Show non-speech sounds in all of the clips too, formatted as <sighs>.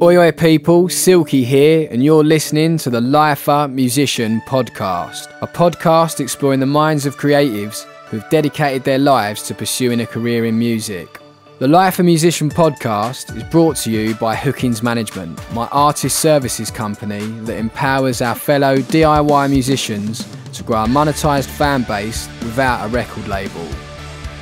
Oi, oi, people, Silky here, and you're listening to the Life Lifer Musician Podcast, a podcast exploring the minds of creatives who've dedicated their lives to pursuing a career in music. The Life Lifer Musician Podcast is brought to you by Hookings Management, my artist services company that empowers our fellow DIY musicians to grow a monetized fan base without a record label.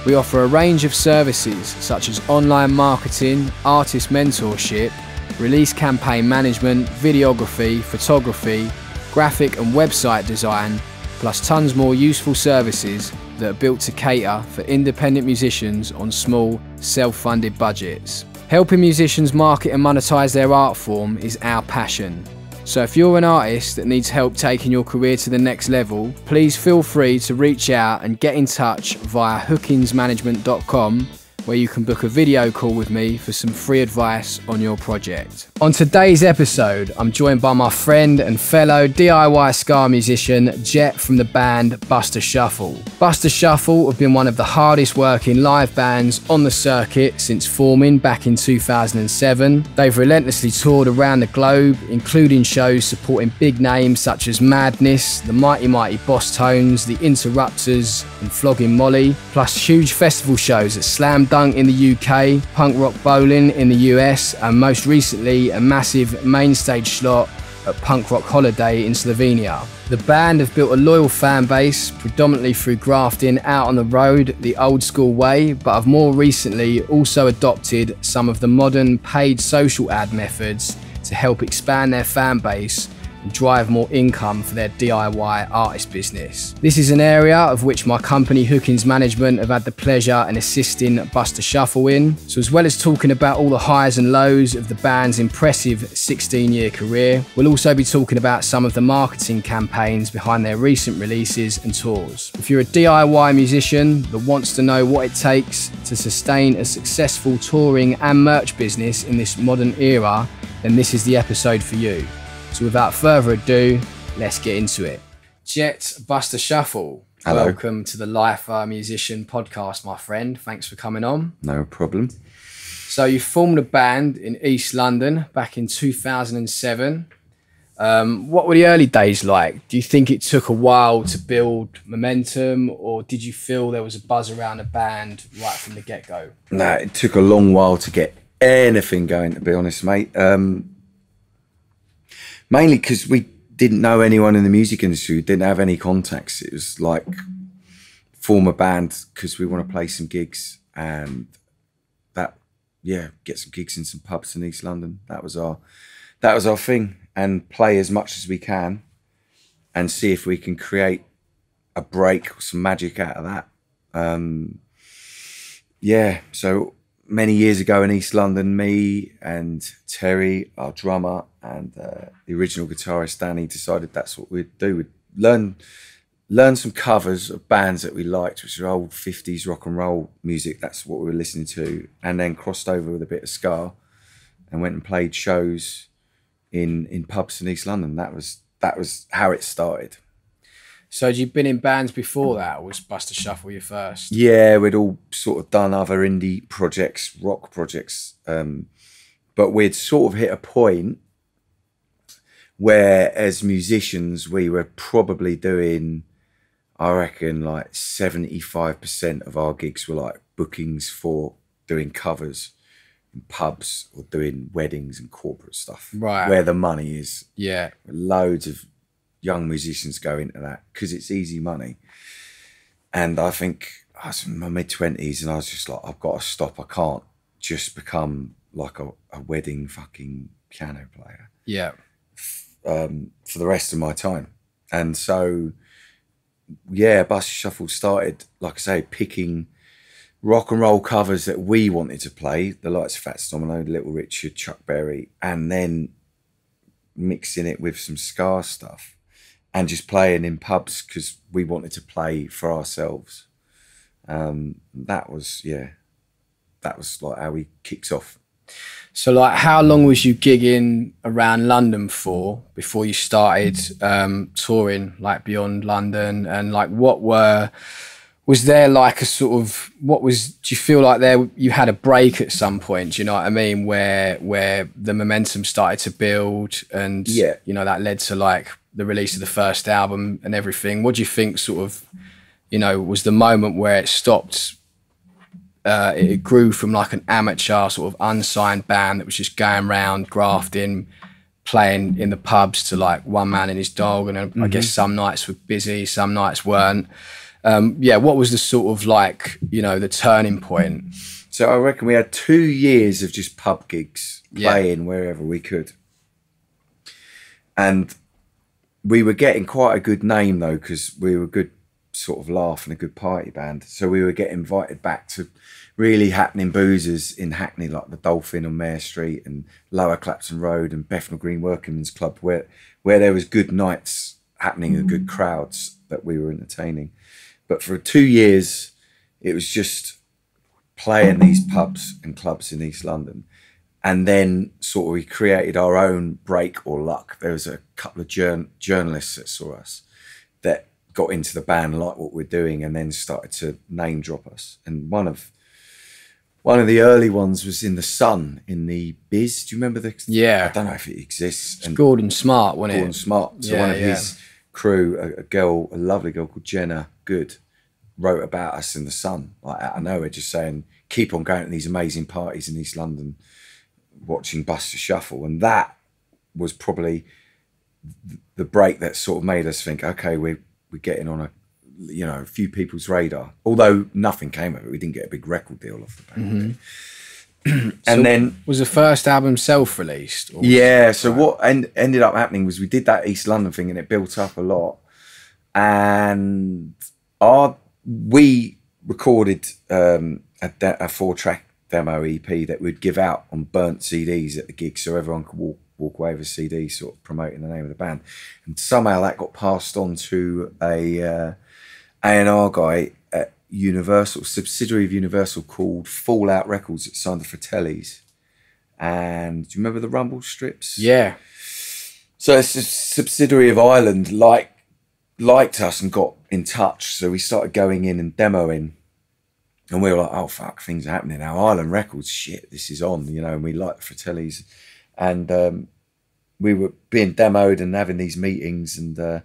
We offer a range of services such as online marketing, artist mentorship, release campaign management, videography, photography, graphic and website design, plus tons more useful services that are built to cater for independent musicians on small, self funded budgets. Helping musicians market and monetize their art form is our passion. So if you're an artist that needs help taking your career to the next level, please feel free to reach out and get in touch via hookingsmanagement.com where you can book a video call with me for some free advice on your project. On today's episode, I'm joined by my friend and fellow DIY ska musician Jet from the band Buster Shuffle. Buster Shuffle have been one of the hardest working live bands on the circuit since forming back in 2007. They've relentlessly toured around the globe, including shows supporting big names such as Madness, the Mighty Mighty Bosstones, the Interrupters, and Flogging Molly, plus huge festival shows at Slam Dunk in the UK, Punk Rock Bowling in the US, and most recently a massive main stage slot at Punk Rock Holiday in Slovenia. The band have built a loyal fan base, predominantly through grafting out on the road the old school way, but have more recently also adopted some of the modern paid social ad methods to help expand their fan base and drive more income for their DIY artist business. This is an area of which my company Hookings Management have had the pleasure in assisting Buster Shuffle in. So as well as talking about all the highs and lows of the band's impressive 16 year career, we'll also be talking about some of the marketing campaigns behind their recent releases and tours. If you're a DIY musician that wants to know what it takes to sustain a successful touring and merch business in this modern era, then this is the episode for you. So without further ado, let's get into it. Jet Buster Shuffle. Hello. Welcome to the Lifer Musician podcast, my friend. Thanks for coming on. No problem. So you formed a band in East London back in 2007. Um, what were the early days like? Do you think it took a while to build momentum, or did you feel there was a buzz around the band right from the get go? No, it took a long while to get anything going, to be honest, mate. Um, mainly because we didn't know anyone in the music industry, we didn't have any contacts. It was like form a band because we want to play some gigs and that, yeah, get some gigs in some pubs in East London. That was our, that was our thing, and play as much as we can, and see if we can create a break or some magic out of that. Um, yeah, so many years ago in East London, me and Terry, our drummer, and uh, the original guitarist Danny decided that's what we'd do. We'd learn learn some covers of bands that we liked, which are old fifties rock and roll music. That's what we were listening to, and then crossed over with a bit of ska, and went and played shows in in pubs in East London. That was that was how it started. So had you been in bands before that, or was Buster Shuffle your first? Yeah, we'd all sort of done other indie projects, rock projects, um, but we'd sort of hit a point where, as musicians, we were probably doing, I reckon, like seventy-five percent of our gigs were like bookings for doing covers in pubs or doing weddings and corporate stuff, Right. Where the money is Yeah. loads of young musicians go into that because it's easy money. And I think I was in my mid twenties, and I was just like, I've got to stop. I can't just become like a, a wedding fucking piano player Yeah. Um, for the rest of my time. And so, yeah, Bus Shuffle started, like I say, picking rock and roll covers that we wanted to play, the likes of Fats Domino, Little Richard, Chuck Berry, and then mixing it with some ska stuff and just playing in pubs because we wanted to play for ourselves. Um, that was, yeah, that was like how we kicked off. So, like, how long was you gigging around London for before you started um, touring, like beyond London? And like, what were was there like a sort of what was do you feel like there you had a break at some point do you know what i mean where where the momentum started to build and Yeah. you know that led to like the release of the first album and everything what do you think sort of you know was the moment where it stopped uh, it grew from like an amateur sort of unsigned band that was just going around grafting playing in the pubs to like one man and his dog and uh, i guess some nights were busy some nights weren't um, yeah what was the sort of like you know the turning point So I reckon we had two years of just pub gigs, Yeah. playing wherever we could. And we were getting quite a good name though, because we were good sort of laugh and a good party band. So we were getting invited back to really happening boozers in Hackney, like the Dolphin on Mare Street and Lower Clapton Road and Bethnal Green Workingmen's Club, where where there was good nights happening and good mm. crowds that we were entertaining. But for two years, it was just playing these pubs and clubs in East London. And then sort of we created our own break or luck. There was a couple of jour- journalists that saw us that got into the band, liked what we're doing, and then started to name drop us. And one of one of the early ones was in the Sun in the Biz. Do you remember the? Yeah. I don't know if it exists. And Gordon Smart wasn't Gordon it Smart. So Yeah, one of yeah. his crew, a, a girl, a lovely girl called Jenna Good, wrote about us in the Sun. Like out of nowhere, just saying, keep on going to these amazing parties in East London, watching Buster Shuffle, and that was probably the break that sort of made us think, okay, we're we're getting on a you know a few people's radar. Although nothing came of it, we didn't get a big record deal off the band. <clears throat> and then was the first album self-released yeah. So what en- ended up happening was we did that East London thing, and it built up a lot. And our we recorded um, a, a four track demo EP that we'd give out on burnt CDs at the gig, so everyone could walk walk away with a CD, sort of promoting the name of the band. And somehow that got passed on to a uh, A&R guy at Universal, subsidiary of Universal called Fallout Records that signed the Fratellis. And do you remember the Rumble strips? yeah So it's a subsidiary of Island like liked us and got in touch. So we started going in and demoing. And we were like, oh fuck, things are happening now. Island Records, shit, this is on, you know, and we liked the Fratellis. And um, we were being demoed and having these meetings and uh,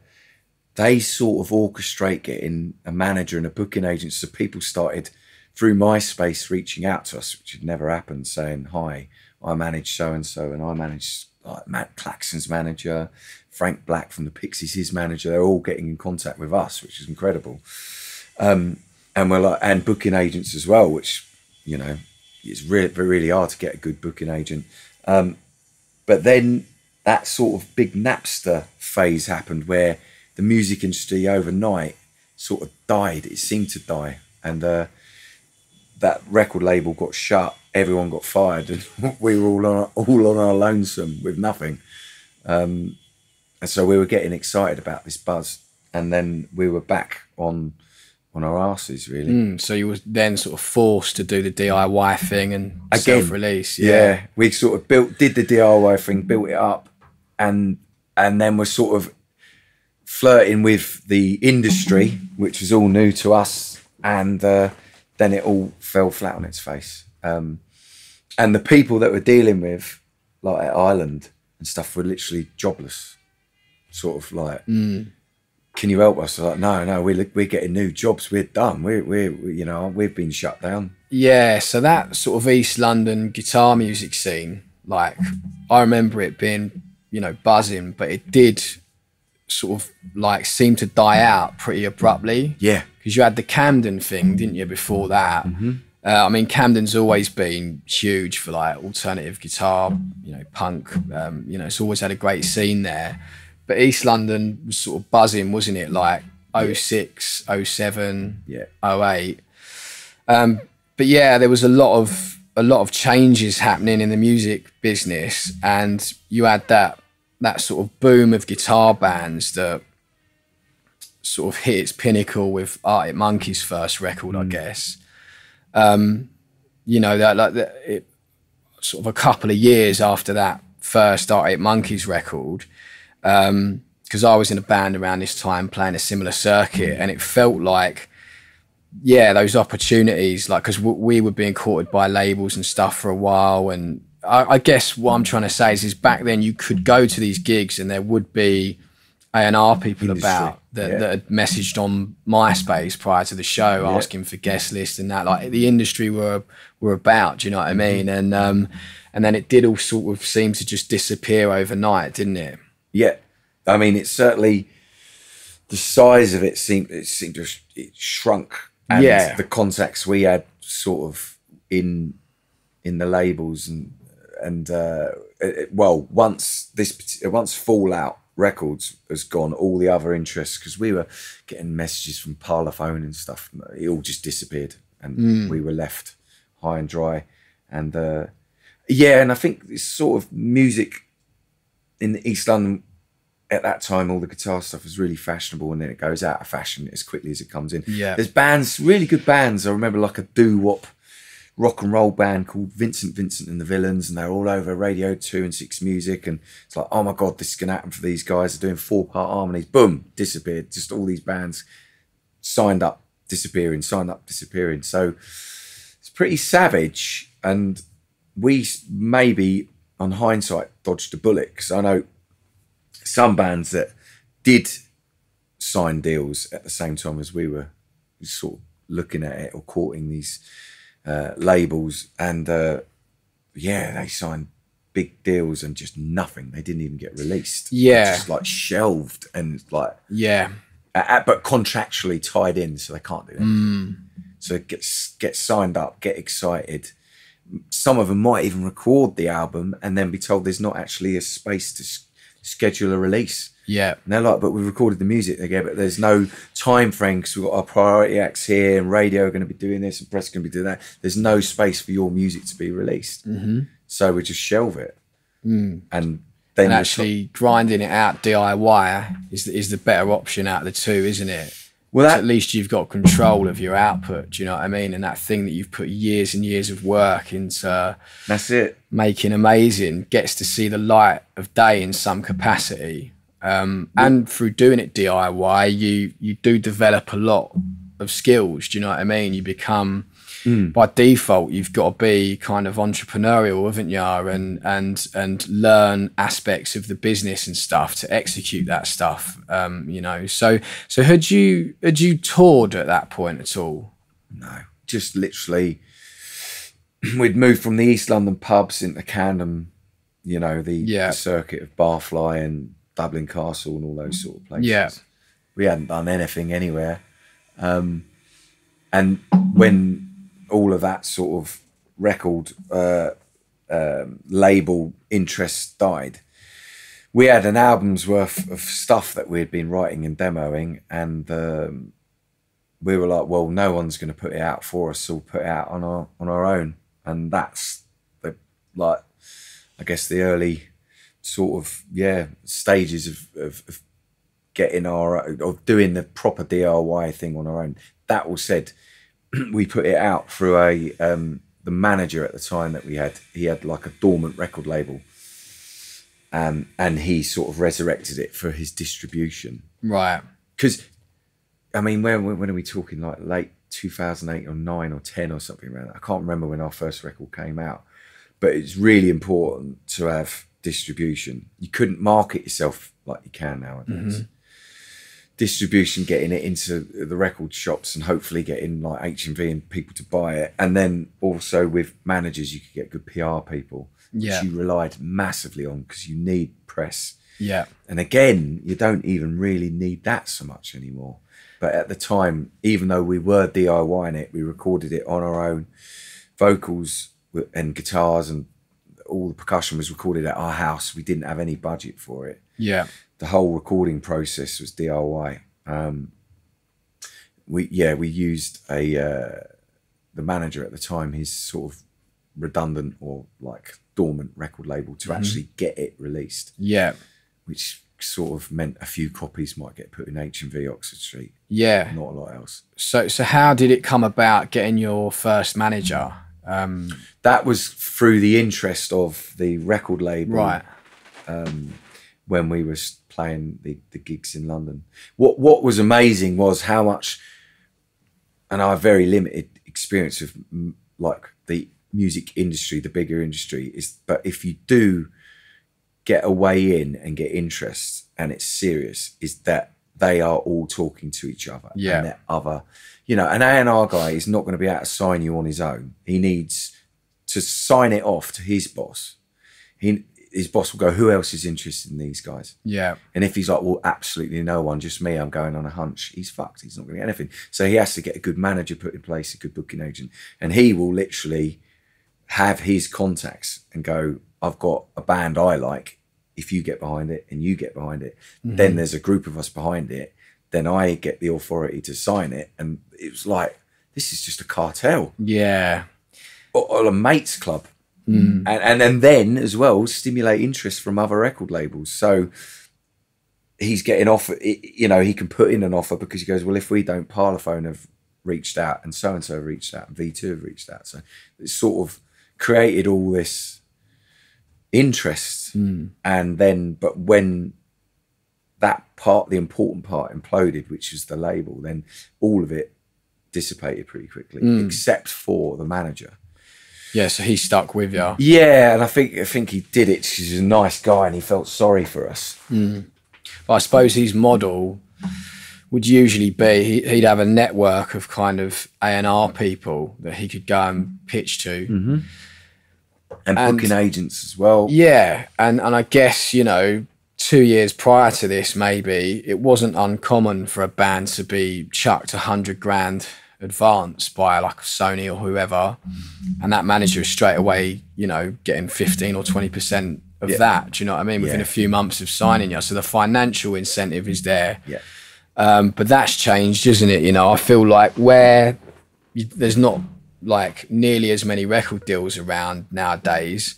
they sort of orchestrate getting a manager and a booking agent. So people started through MySpace reaching out to us, which had never happened, saying, Hi, I manage so and so, and I manage like Matt Claxon's manager, Frank Black from the Pixies, his manager. They're all getting in contact with us, which is incredible. Um, and we're like, and booking agents as well, which, you know, it's really, really hard to get a good booking agent. Um, but then that sort of big Napster phase happened where the music industry overnight sort of died. It seemed to die. And uh, that record label got shut. Everyone got fired, <laughs> and we were all on our, all on our lonesome with nothing. Um, and so we were getting excited about this buzz, and then we were back on on our asses really. Mm, so you were then sort of forced to do the diy thing and Again, self-release Yeah. we sort of built, did the DIY thing, built it up, and and then we're sort of flirting with the industry, which was all new to us, and uh, then it all fell flat on its face. Um, and the people that we're dealing with, like at Island and stuff, were literally jobless. Sort of like, can you help us? Like, no, no, we're we're getting new jobs. We're done. We're we're we- you know we've been shut down. Yeah, so that sort of East London guitar music scene, like I remember it being, you know, buzzing, but it did sort of like seem to die out pretty abruptly. Yeah, Because you had the Camden thing, didn't you, before that? Uh, I mean, Camden's always been huge for like alternative guitar, you know, punk. Um, you know, it's always had a great scene there. But East London was sort of buzzing, wasn't it? Like 06, 07, yeah. 08. Um, but yeah, there was a lot of a lot of changes happening in the music business, and you had that that sort of boom of guitar bands that sort of hit its pinnacle with Arctic Monkeys' first record, I guess. Um, you know that like that it sort of a couple of years after that first Arctic Monkeys record, because I was in a band around this time playing a similar circuit, and it felt like yeah, those opportunities, like because we were being courted by labels and stuff for a while, and I, I, guess what I'm trying to say is, is back then you could go to these gigs and there would be A and R people Industry. about that, yeah. that had messaged on MySpace prior to the show, yeah. asking for guest lists and that. Like the industry were were about. Do you know what I mm-hmm. mean? And um, and then it did all sort of seem to just disappear overnight, didn't it? Yeah, I mean, it's certainly the size of it seemed it seemed to it shrunk and yeah. the contacts we had sort of in in the labels and and uh, it, well once this once Fallout Records has gone, all the other interests because we were getting messages from Parlophone and stuff. It all just disappeared, and mm. we were left high and dry. And uh, yeah, and I think this sort of music in East London at that time, all the guitar stuff was really fashionable, and then it goes out of fashion as quickly as it comes in. Yeah, there's bands, really good bands. I remember like a doo wop rock and roll band called Vincent Vincent and the Villains, and they're all over Radio Two and Six Music, and it's like, oh my god, this is gonna happen for these guys. They're doing four part harmonies. Boom, disappeared. Just all these bands signed up, disappearing, signed up, disappearing. So it's pretty savage, and we maybe on hindsight dodged a bullet because I know some bands that did sign deals at the same time as we were sort of looking at it or courting these uh, labels, and uh, yeah, they signed big deals and just nothing. They didn't even get released. Yeah, just like shelved and like yeah, uh, but contractually tied in, so they can't do it. Mm. So get get signed up, get excited. Some of them might even record the album and then be told there's not actually a space to schedule a release. Yeah. And they're like, but we recorded the music again, but there's no time frame because we've got our priority acts here and radio are going to be doing this and press going to be doing that. There's no space for your music to be released. Mm-hmm. So we just shelve it. Mm. And then and actually grinding it out DIY is the, is the better option out of the two, isn't it? Well, that, at least you've got control of your output. Do you know what I mean? And that thing that you've put years and years of work into that's it making amazing gets to see the light of day in some capacity. Um, and through doing it DIY, you you do develop a lot of skills. Do you know what I mean? You become mm. by default you've got to be kind of entrepreneurial, haven't you? And and and learn aspects of the business and stuff to execute that stuff. Um, you know, so so had you had you toured at that point at all? No, just literally. <clears throat> We'd moved from the East London pubs into Camden, you know, the, yeah. the circuit of Barfly and Dublin Castle and all those sort of places. Yeah. We hadn't done anything anywhere. Um, and when all of that sort of record uh, um, label interest died. We had an album's worth of stuff that we had been writing and demoing, and um, we were like, "Well, no one's going to put it out for us, so we'll put it out on our on our own." And that's the like, I guess the early sort of yeah stages of, of, of getting our of doing the proper DIY thing on our own. That all said, <clears throat> we put it out through a um, the manager at the time that we had. He had like a dormant record label, um, and he sort of resurrected it for his distribution. Right. Because, I mean, when when are we talking? Like late two thousand eight or nine or ten or something around that. I can't remember when our first record came out, but it's really important to have distribution. You couldn't market yourself like you can nowadays. Mm-hmm distribution, getting it into the record shops, and hopefully getting like HMV and people to buy it. And then also with managers, you could get good PR people, yeah. which you relied massively on because you need press. Yeah. And again, you don't even really need that so much anymore. But at the time, even though we were DIYing it, we recorded it on our own. Vocals and guitars and all the percussion was recorded at our house. We didn't have any budget for it. Yeah the whole recording process was DIY. Um, we yeah we used a uh, the manager at the time his sort of redundant or like dormant record label to mm-hmm. actually get it released. Yeah, which sort of meant a few copies might get put in HMV Oxford Street. Yeah, not a lot else. So so how did it come about getting your first manager? Um, that was through the interest of the record label, right? Um, when we were playing the, the gigs in London. What what was amazing was how much and I have very limited experience of like the music industry, the bigger industry is. But if you do get a way in and get interest, and it's serious, is that they are all talking to each other. Yeah. And that other, you know, an A&R guy is not going to be able to sign you on his own. He needs to sign it off to his boss. He, his boss will go, who else is interested in these guys? Yeah. And if he's like, well, absolutely no one, just me, I'm going on a hunch, he's fucked. He's not going to get anything. So he has to get a good manager put in place, a good booking agent. And he will literally have his contacts and go, I've got a band I like. If you get behind it and you get behind it, mm-hmm. then there's a group of us behind it. Then I get the authority to sign it. And it was like, this is just a cartel Yeah. or, or a mates club. Mm. And, and and then as well stimulate interest from other record labels. So he's getting offer. You know, he can put in an offer because he goes, well, if we don't, Parlophone have reached out, and so and so reached out, and V two have reached out. So it's sort of created all this interest, mm. and then but when that part, the important part, imploded, which is the label, then all of it dissipated pretty quickly, mm. except for the manager. Yeah. So he stuck with you. Yeah, and I think I think he did it he's a nice guy and he felt sorry for us. Hmm. But I suppose his model would usually be he- he'd have a network of kind of A and R people that he could go and pitch to. Mm-hmm. And, And- booking agents as well. Yeah, and and I guess you know two years prior to this, maybe it wasn't uncommon for a band to be chucked a hundred grand advance by like Sony or whoever, and that manager is straight away, you know, getting fifteen or twenty percent of Yeah. that. Do you know what I mean? Within Yeah. a few months of signing you, so the financial incentive is there. Yeah. Um, but that's changed, isn't it? You know, I feel like where you, there's not like nearly as many record deals around nowadays.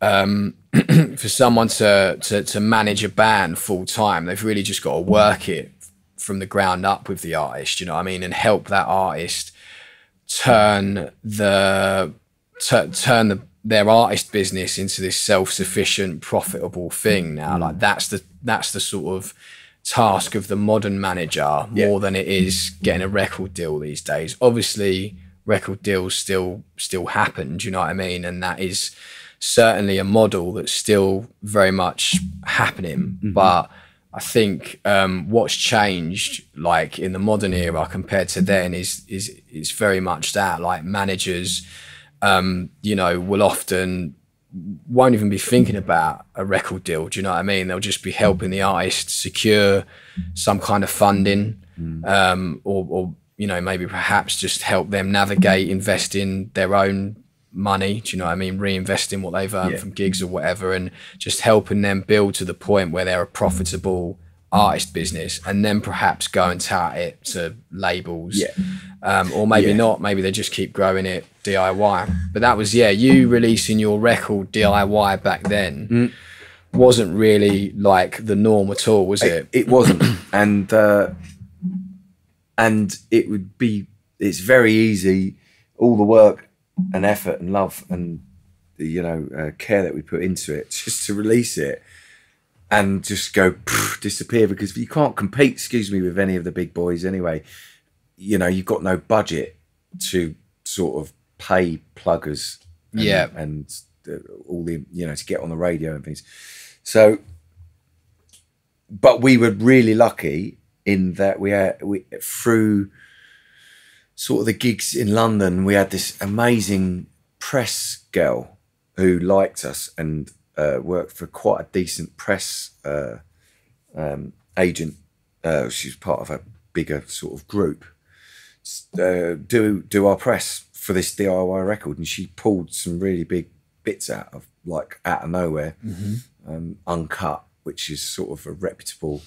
Um, <clears throat> for someone to, to to manage a band full time, they've really just got to work it from the ground up with the artist. You know what I mean, and help that artist turn the tu- turn the their artist business into this self-sufficient profitable thing now. Mm. Like that's the that's the sort of task of the modern manager more than it is getting a record deal these days. Obviously record deals still still happen do you know what i mean? And that is certainly a model that's still very much happening. Mm-hmm. But I think um, what's changed, like in the modern era compared to then, is is is very much that. Like managers, um, you know, will often won't even be thinking about a record deal. Do you know what I mean? They'll just be helping the artist secure some kind of funding, um, or, or you know, maybe perhaps just help them navigate, invest in their own money. Do you know what I mean? Reinvesting what they've earned Yeah. from gigs or whatever, and just helping them build to the point where they're a profitable artist business, and then perhaps go and tout it to labels. Yeah. Um, or maybe Yeah. not. Maybe they just keep growing it DIY. But that was yeah, you releasing your record DIY back then Mm. wasn't really like the norm at all, was it? It wasn't. <clears throat> and uh, and it would be it's very easy, all the work and effort and love and you know, uh, care that we put into it just to release it and just go disappear because you can't compete, excuse me, with any of the big boys anyway. You know, you've got no budget to sort of pay pluggers, and, Yeah. and uh, all the you know to get on the radio and things. So, but we were really lucky in that we had we through sort of the gigs in London, we had this amazing press girl who liked us and uh, worked for quite a decent press uh, um, agent. Uh, she was part of a bigger sort of group. Uh, do do our press for this DIY record, and she pulled some really big bits out of like out of nowhere, um, uncut, which is sort of a reputable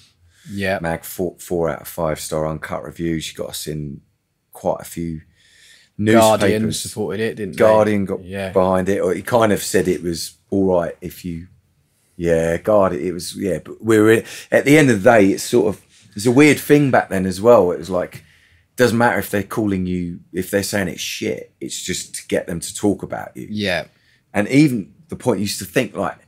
yeah. mag four, four out of five star uncut review. She got us in quite a few newspapers. Guardian supported it, didn't they? Guardian got Yeah. behind it, or he kind of said it was all right if you, yeah, Guardian. It was yeah, but we were at the end of the day. It's sort of it's a weird thing back then as well. It was like doesn't matter if they're calling you if they're saying it's shit. It's just to get them to talk about you. Yeah. And even the point used to think like,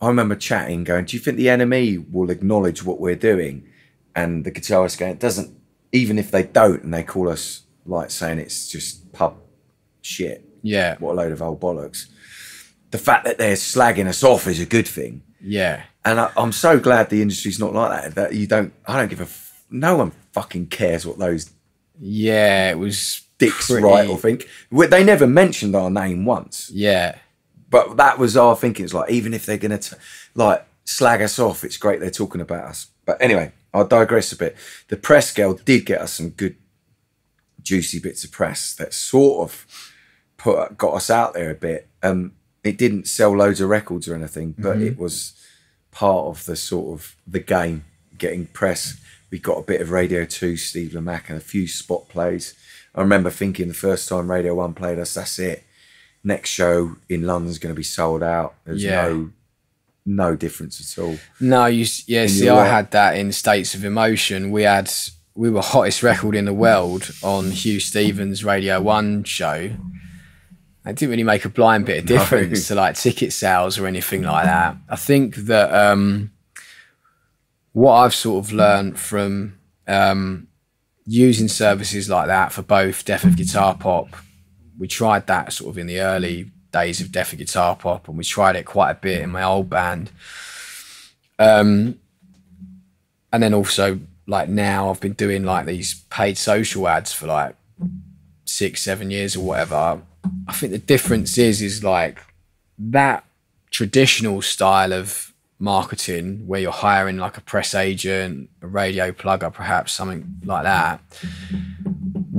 I remember chatting, going, "Do you think the NME will acknowledge what we're doing?" And the guitarist going, "It doesn't. Even if they don't, and they call us like saying it's just pub shit. Yeah. What a load of old bollocks. The fact that they're slagging us off is a good thing. Yeah. And I, I'm so glad the industry's not like that. That you don't, I don't give a, f- no one fucking cares what those Yeah. It was dicks pretty- write or think. They never mentioned our name once. Yeah. but that was our thinking. It's like even if they're gonna t- like slag us off, it's great they're talking about us. But anyway, I'll digress a bit. The press girl did get us some good, juicy bits of press that sort of put got us out there a bit. Um, it didn't sell loads of records or anything, but it was part of the sort of the game getting press. We got a bit of Radio Two, Steve Lamacq, and a few spot plays. I remember thinking the first time Radio One played us, that's it next show in London's going to be sold out. There's Yeah. no no difference at all. No, you yeah. See, your I had that in States of Emotion. We had we were hottest record in the world on Huw Stephens' Radio One show. It didn't really make a blind bit of <laughs> difference to like ticket sales or anything like that. I think that um, what I've sort of learned from um, using services like that for both Death of Guitar Pop, we tried that sort of in the early days of Deaf Guitar Pop, and we tried it quite a bit in my old band. Um, and then also like now I've been doing like these paid social ads for like six, seven years or whatever. I think the difference is is like that traditional style of marketing where you're hiring like a press agent, a radio plugger, perhaps something like that.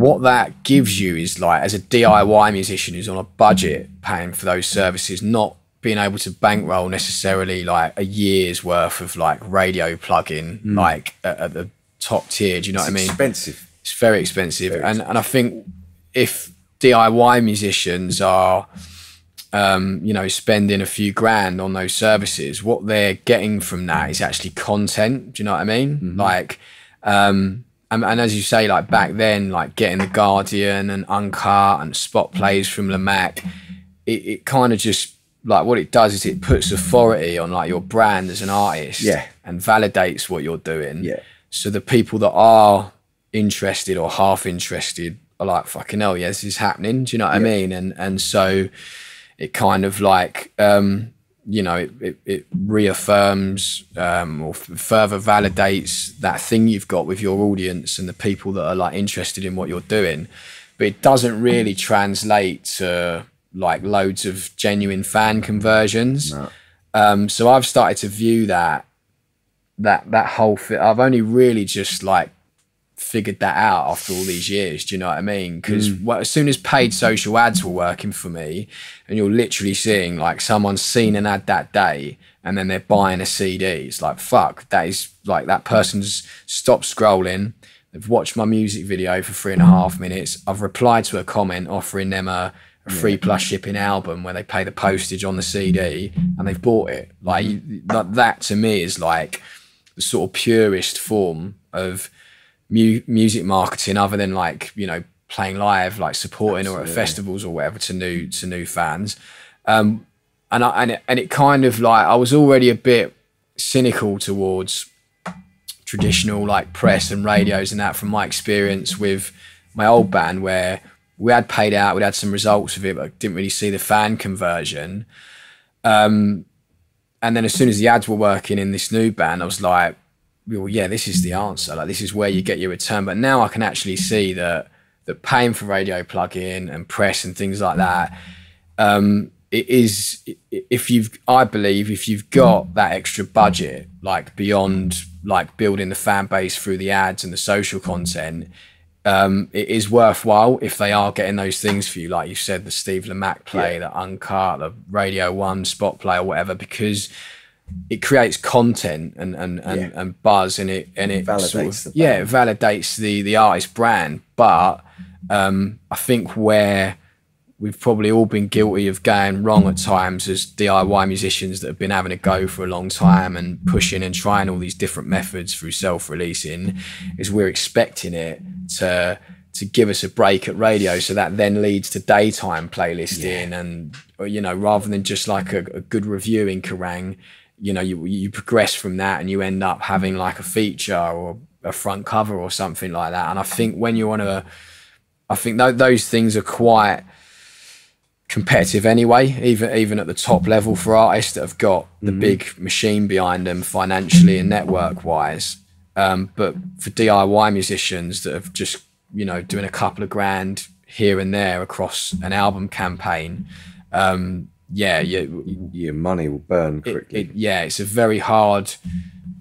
What that gives you is like as a DIY musician who's on a budget paying for those services, not being able to bankroll necessarily like a year's worth of like radio plugin, like at, at the top tier. Do you know what I mean? Expensive. It's very expensive, and and I think if DIY musicians are, um, you know, spending a few grand on those services, what they're getting from that is actually content. Do you know what I mean? Like, um, and, and as you say, like back then, like getting the Guardian and Uncut and spot plays from Lamacq, it, it kind of just like what it does is it puts authority on like your brand as an artist, Yeah. and validates what you're doing. Yeah. So the people that are interested or half interested are like, fucking hell, yeah, this is happening. Do you know what I mean? And and so it kind of like um, you know, it, it, it reaffirms um, or further validates that thing you've got with your audience and the people that are like interested in what you're doing. But it doesn't really translate to like loads of genuine fan conversions. Um, so I've started to view that that that whole thing. I've only really just like figured that out after all these years. Do you know what I mean? Because mm. as soon as paid social ads were working for me, and you're literally seeing like someone's seen an ad that day and then they're buying a CD, it's like fuck. That is like that person's stopped scrolling. They've watched my music video for three and a half minutes. I've replied to a comment offering them a, a free plus shipping album where they pay the postage on the CD and they've bought it. Like that, that to me is like the sort of purest form of mu- music marketing other than like you know playing live like supporting or at festivals or whatever to new to new fans. Um and I, and it, and it kind of like I was already a bit cynical towards traditional like press and radios and that from my experience with my old band where we had paid out we'd had some results of it but didn't really see the fan conversion. Um and then as soon as the ads were working in this new band, I was like, well, yeah, this is the answer. Like this is where you get your return. But now I can actually see that that paying for radio plug-in and press and things like that, um, it is if you've I believe if you've got that extra budget, like beyond like building the fan base through the ads and the social content, um, it is worthwhile if they are getting those things for you, like you said, the Steve Lamacq play, the Uncut, the Radio One spot play, or whatever, because it creates content and and, and, Yeah. and buzz, and it and it Validates sort of, the yeah, it validates the the artist brand. But um, I think where we've probably all been guilty of going wrong at times as DIY musicians that have been having a go for a long time and pushing and trying all these different methods through self-releasing is we're expecting it to to give us a break at radio so that then leads to daytime playlisting and you know rather than just like a, a good review in Kerrang you know you you progress from that and you end up having like a feature or a front cover or something like that and I think when you're on a I think th- those things are quite competitive anyway, even even at the top level for artists that have got the big machine behind them financially and network wise. Um, but for DIY musicians that have just you know doing a couple of grand here and there across an album campaign, um, yeah, mm-hmm. you, Your money will burn quickly. it, yeah, it's a very hard.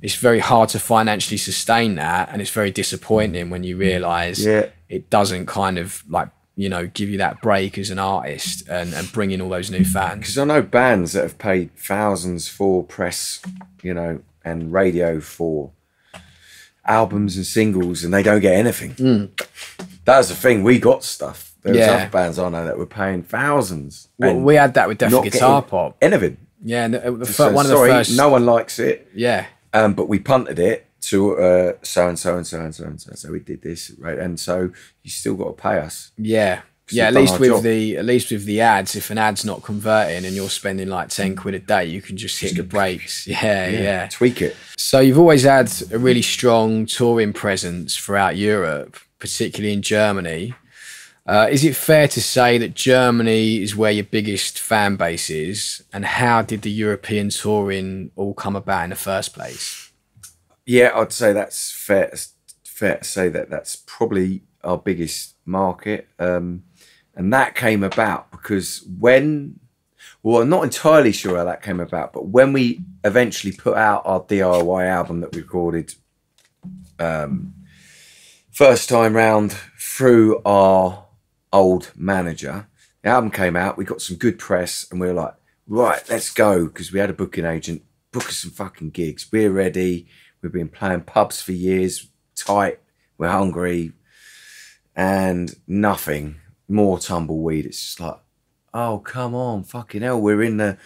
It's very hard to financially sustain that, and it's very disappointing when you realise Yeah. it doesn't kind of like you know give you that break as an artist and, and bring in all those new fans. Because I know bands that have paid thousands for press, you know, and radio for albums and singles, and they don't get anything. Mm. That's the thing. We got stuff. There was Hmm. Other bands I know that were paying thousands. Well, we had that with not Guitar Pop. Anything. Yeah, and the, So, one of sorry, the first. no one likes it. Yeah, Um, but we punted it to uh, so and so and so and so and so. So we did this, right? And so you still got to pay us. yeah, yeah. At least with job. the at least with the ads, if an ad's not converting and you're spending like ten quid a day, you can just hit the brakes. <laughs> Yeah, yeah. Tweak it. So you've always had a really strong touring presence throughout Europe, particularly in Germany. Uh, is it fair to say that Germany is where your biggest fan base is? And how did the European touring all come about in the first place? Yeah, I'd say that's fair. Fair to say that that's probably our biggest market, um, and that came about because when, well, I'm not entirely sure how that came about, but when we eventually put out our DIY album that we recorded, um, first time round through our old manager, the album came out. We got some good press, and we were like, right, let's go because we had a booking agent book us some fucking gigs. We're ready. We've been playing pubs for years, tight. We're hungry, and nothing more tumbleweed. It's just like, oh come on, fucking hell. We're in the.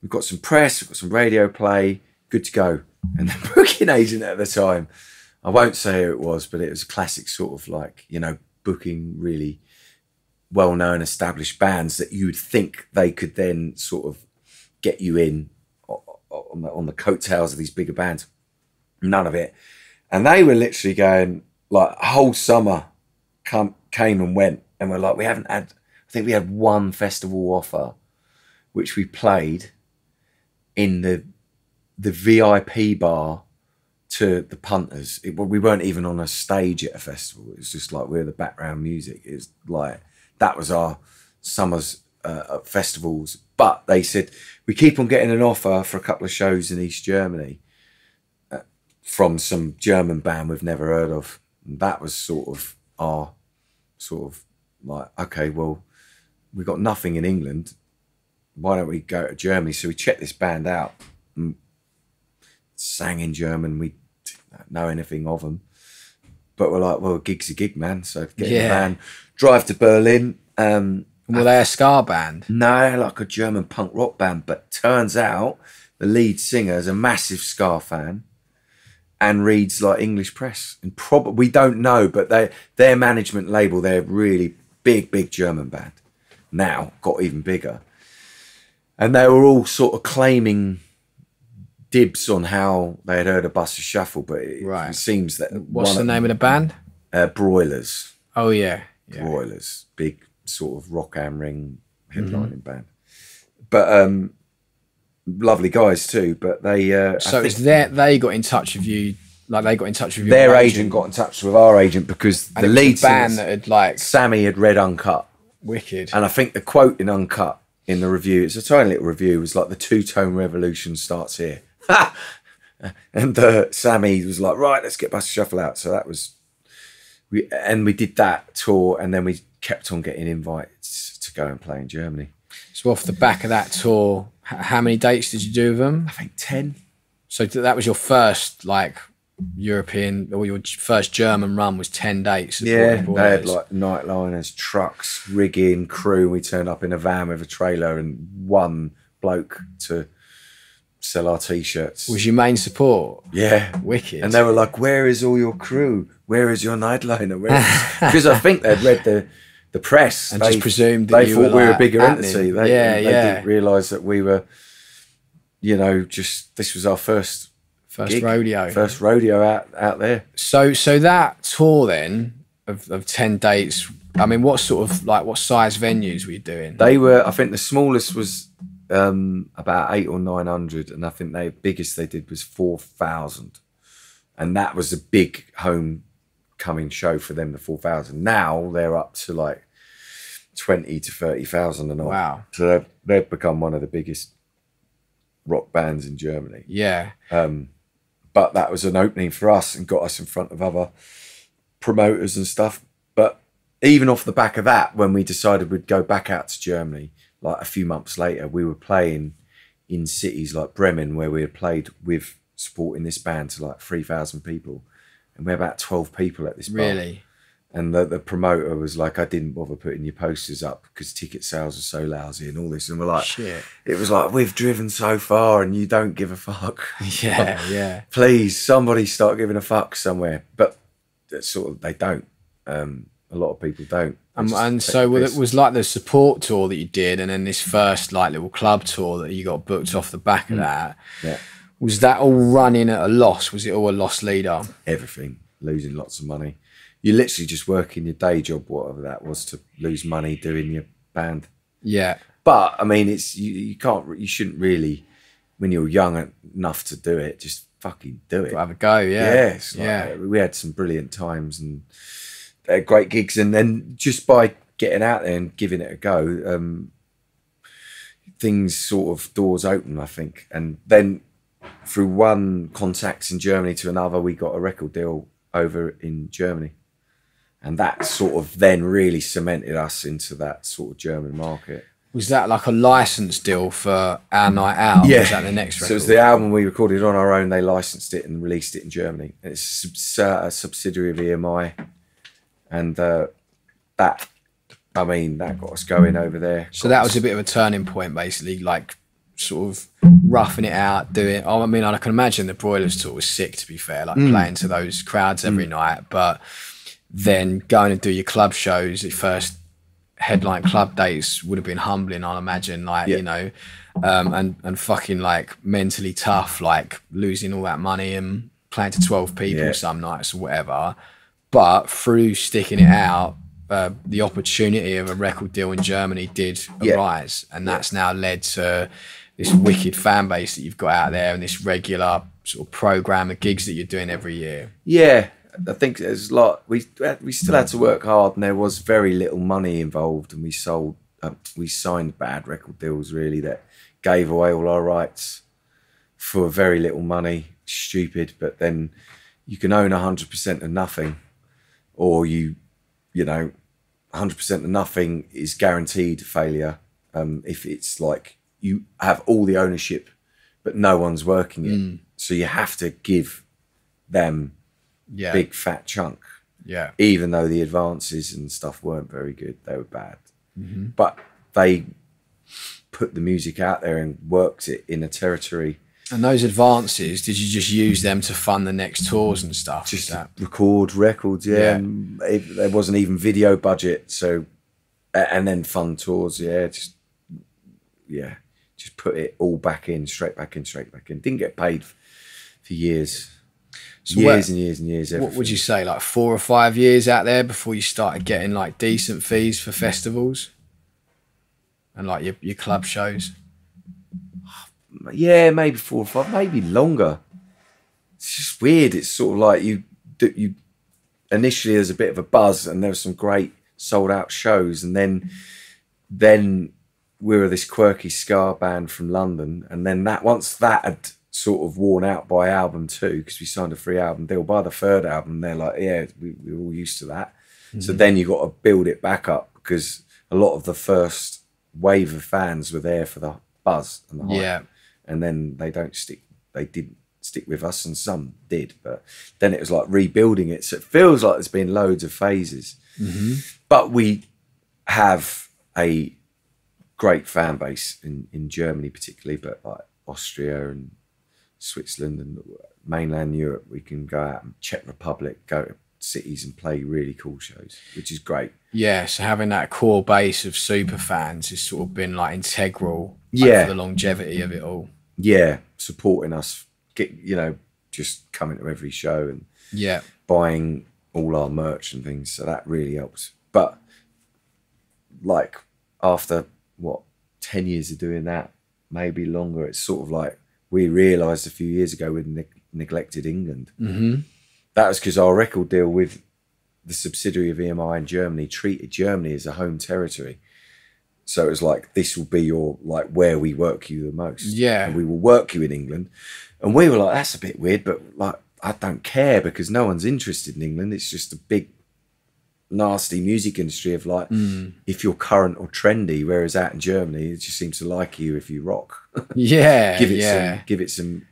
We've got some press. We've got some radio play. Good to go. And the <laughs> booking agent at the time, I won't say who it was, but it was a classic sort of like you know booking really well-known established bands that you would think they could then sort of get you in on the, on the coattails of these bigger bands. None of it. And they were literally going like a whole summer come, came and went. And we're like, we haven't had, I think we had one festival offer, which we played in the, the VIP bar to the punters. It, we weren't even on a stage at a festival. It was just like we were the background music. It was like, that was our summer's uh, at festivals. But they said, we keep on getting an offer for a couple of shows in East Germany uh, from some German band we've never heard of. And that was sort of our sort of like, okay, well, we've got nothing in England. Why don't we go to Germany? So we checked this band out and sang in German. We didn't know anything of them. But we're like, well, a gig's a gig, man. So get in the Yeah. van, drive to Berlin. Um, Were they a ska band? no, like a German punk rock band. But turns out the lead singer is a massive ska fan and reads like English press. And probably we don't know, but they their management label, they're really big, big German band. Now got even bigger. And they were all sort of claiming dibs on how they had heard a Buster Shuffle, but it, Right. seems that What's the of- name of the band? Uh, Broilers. Oh yeah, yeah. Broilers, big sort of Rock am Ring Mm-hmm. headlining band. But um, lovely guys too. But they, uh, So it's that they got in touch with you, like they got in touch with their agent got in touch with our agent because and the it was a lead band that had like Sammy had read Uncut, wicked. and I think the quote in Uncut in the review, it's a tiny little review, was like the two tone revolution starts here. <laughs> and uh, Sammy was like, right, let's get Buster Shuffle out. So that was we, and we did that tour, and then we kept on getting invites to go and play in Germany. So off the back of that tour, how many dates did you do with them? I think ten. So that was your first like European or your first German run was ten dates. Yeah, they had like nightliners, trucks, rigging, crew. We turned up in a van with a trailer and one bloke to sell our t-shirts. was your main support. yeah, Wicked. and they were like, "Where is all your crew? Where is your nightliner?" <laughs> Because I think they'd read the the press And just presumed that they you thought were, we were a bigger entity. They, Yeah, they yeah. didn't realise that we were, you know, just this was our first first gig, rodeo. first rodeo out out there. So so that tour then of, of ten dates. I mean, what sort of like what size venues were you doing? They were. I think the smallest was um, about eight or nine hundred, and I think the biggest they did was four thousand, and that was a big homecoming show for them. The four thousand. Now they're up to like twenty to thirty thousand and all. Wow. So they've, they've become one of the biggest rock bands in Germany. yeah, Um, But that was an opening for us and got us in front of other promoters and stuff. But even off the back of that, when we decided we'd go back out to Germany, like a few months later, we were playing in cities like Bremen, where we had played with supporting this band to like 3,000 people. And we had about 12 people at this bar. really. And the, the promoter was like, I didn't bother putting your posters up because ticket sales are so lousy and all this. And we're like, Shit. it was like, we've driven so far and you don't give a fuck. <laughs> <laughs> Yeah, yeah. Please, somebody start giving a fuck somewhere. But sort of, they don't. Um, a lot of people don't. Um, and so it was like the support tour that you did, and then this first like little club tour that you got booked off the back of that. Mm. Yeah. Was that all running at a loss? Was it all a loss leader? everything, losing lots of money. You're literally just working your day job, whatever that was, to lose money doing your band. Yeah, But I mean, it's you, you can't, you shouldn't really, when you're young enough to do it, just fucking do it. have a go. Yeah, Yes, yeah. we had some brilliant times and uh, great gigs, and then just by getting out there and giving it a go, um, things sort of doors open, I think, and then through one contacts in Germany to another, we got a record deal over in Germany, and that sort of then really cemented us into that sort of German market. Was that like a license deal for our night out? Yeah, was that the next record? So it was the album we recorded on our own. They licensed it and released it in Germany. It's a subs- a subsidiary of EMI, and uh, that, I mean, that got us going over there. so that was a bit of a turning point, basically, like sort of roughing it out, doing. Oh, I mean, I can imagine the Broilers tour was sick. To be fair, like playing to those crowds every night, but then going and do your club shows at first headline club dates would have been humbling I'll imagine like Yeah. you know um and and fucking like mentally tough like losing all that money and playing to 12 people Yeah. some nights or whatever but through sticking it out uh, the opportunity of a record deal in germany did Yeah. arise and that's now led to this wicked fan base that you've got out there and this regular sort of program of gigs that you're doing every year Yeah, I think there's a lot. We we still had to work hard, and there was very little money involved, and we sold, uh, we signed bad record deals really that gave away all our rights for very little money. Stupid, but then you can own hundred percent of nothing, or you, you know, hundred percent of nothing is guaranteed failure. Um, if it's like you have all the ownership, but no one's working it, so you have to give them yeah big fat chunk, yeah even though the advances and stuff weren't very good. They were bad. But they put the music out there and worked it in a territory. And those advances, did you just use them to fund the next tours and stuff? Just that record records, yeah. Yeah. It, there wasn't even video budget, so and then fund tours, yeah. Just yeah, just put it all back in, straight back in, straight back in. Didn't get paid for years, So years where- and years and years. what would you say, like four or five years out there before you started getting like decent fees for festivals and like your, your club shows? Yeah, maybe four or five, maybe longer. It's just weird. It's sort of like you, you initially there's a bit of a buzz, and there were some great sold out shows, and then, then we were this quirky ska band from London, and then that once that had sort of worn out by album two, because we signed a free album deal. By the third album, they're like, yeah, we, we're all used to that. So mm-hmm. then you got to build it back up because a lot of the first wave of fans were there for the buzz and the hype Yeah. And then they don't stick they didn't stick with us and some did but then it was like rebuilding it. So it feels like there's been loads of phases. Mm-hmm. But we have a great fan base in, in germany particularly but like austria and switzerland and mainland europe we can go out and czech republic go to cities and play really cool shows which is great Yeah, so having that core base of super fans has sort of been like integral like, Yeah. for the longevity of it all. yeah supporting us get you know just coming to every show and Yeah. buying all our merch and things. So that really helps. But like after what ten years of doing that, maybe longer, it's sort of like we realised a few years ago we ne- neglected England. Mm-hmm. That was because our record deal with the subsidiary of EMI in Germany treated Germany as a home territory. So it was like this will be your like where we work you the most. Yeah. And we will work you in England. And we were like, that's a bit weird, but like I don't care because no one's interested in England. It's just a big nasty music industry of like hmm. if you're current or trendy, whereas out in Germany it just seems to like you if you rock. <laughs> Yeah, give it yeah. some give it some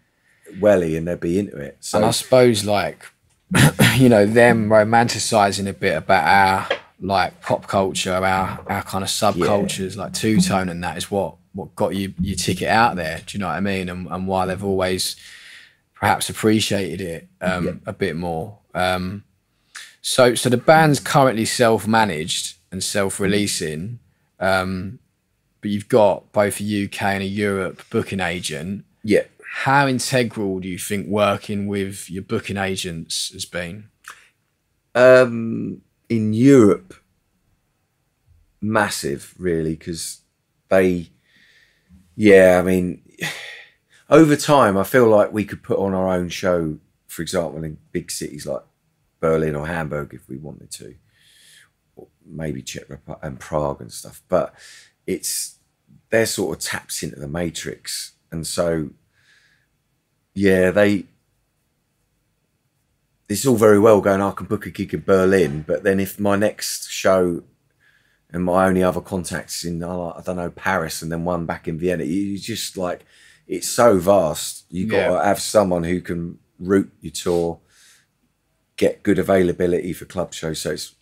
welly and they'll be into it. So and I suppose like <coughs> you know them romanticizing a bit about our like pop culture, our our kind of subcultures like two tone and that is what what got you your ticket out there. Do you know what I mean? And and why they've always perhaps appreciated it um, a bit more. Um, so so the band's currently self managed and self releasing. Um, but you've got both a UK and a Europe booking agent yeah. How integral do you think working with your booking agents has been? Um, in Europe, massive, really, because they, yeah, I mean, <sighs> over time, I feel like we could put on our own show, for example, in big cities like Berlin or Hamburg if we wanted to, or maybe Czech Republic and Prague and stuff. But it's they're sort of taps into the matrix, and so yeah, they it's all very well going, oh, I can book a gig in Berlin, but then if my next show and my only other contacts in, I don't know, Paris and then one back in Vienna, you just like, it's so vast. You got to Yeah. have someone who can route your tour, get good availability for club shows. So it's,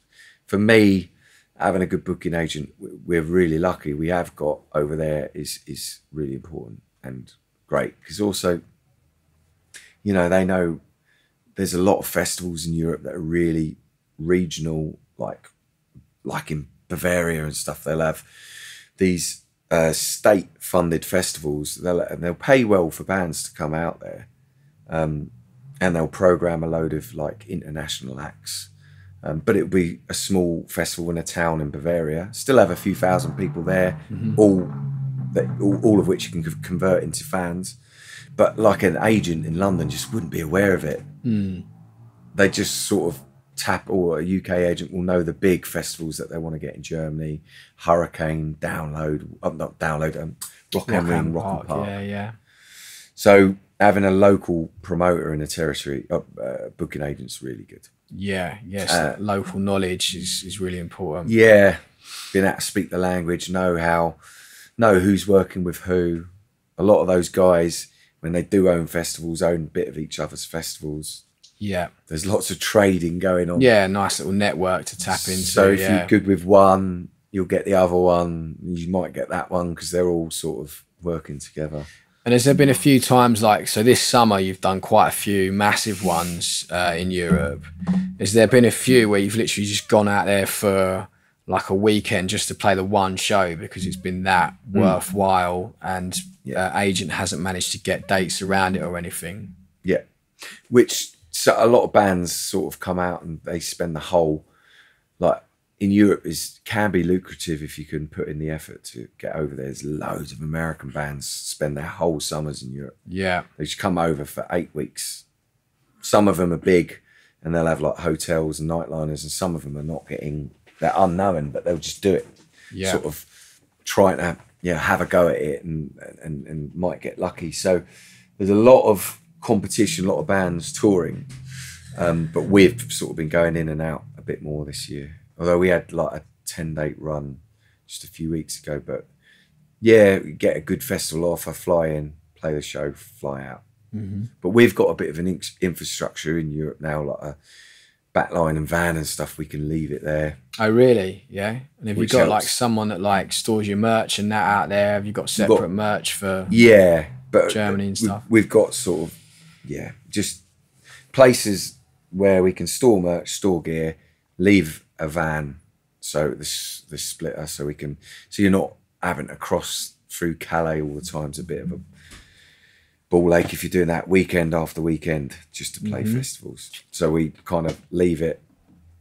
for me, having a good booking agent, we're really lucky. We have got over there is is really important and great because also, you know, they know there's a lot of festivals in Europe that are really regional, like like in Bavaria and stuff. They'll have these uh, state-funded festivals. They'll and they'll pay well for bands to come out there, um, and they'll program a load of like international acts. Um, but it'll be a small festival in a town in Bavaria. Still have a few thousand people there, all that all, all of which you can convert into fans. But like an agent in London just wouldn't be aware of it they just sort of tap or a UK agent will know the big festivals that they want to get in Germany, Hurricane, Download, um, not Download, um, Rock am Ring, Rock im Park. Yeah, yeah. So having a local promoter in a territory, uh, uh, booking agent's really good. Yeah, yes. Uh, local knowledge is, is really important. Yeah, being able to speak the language, know how, know who's working with who. A lot of those guys, when they do own festivals, own a bit of each other's festivals. Yeah. There's lots of trading going on. Yeah, nice little network to tap into. So if yeah. you're good with one, you'll get the other one. You might get that one because they're all sort of working together. And has there been a few times like so this summer you've done quite a few massive ones uh, in Europe. Has there been a few where you've literally just gone out there for like a weekend just to play the one show because it's been that worthwhile and uh, agent hasn't managed to get dates around it or anything? Yeah, which so a lot of bands sort of come out and they spend the whole like in Europe is can be lucrative if you can put in the effort to get over there. There's loads of American bands spend their whole summers in Europe. Yeah. They just come over for eight weeks. Some of them are big and they'll have like hotels and nightliners, and some of them are not getting, they're unknown, but they'll just do it. Yeah. Sort of trying to, yeah, have a go at it and, and, and might get lucky. So there's a lot of competition, a lot of bands touring. Um, but we've sort of been going in and out a bit more this year. Although we had like a 10 date run just a few weeks ago, but yeah, get a good festival offer, fly in, play the show, fly out. But we've got a bit of an inf- infrastructure in Europe now, like a backline and van and stuff. We can leave it there. Oh really? Yeah. And have Which you got like someone that like stores your merch and that out there? Have you got separate merch for Yeah, but Germany and stuff. We've got sort of yeah, just places where we can store merch, store gear, leave a van, so this the splitter, so we can so you're not having to cross through Calais all the time. It's a bit of a ball Lake if you're doing that weekend after weekend just to play Mm-hmm. festivals. So we kind of leave it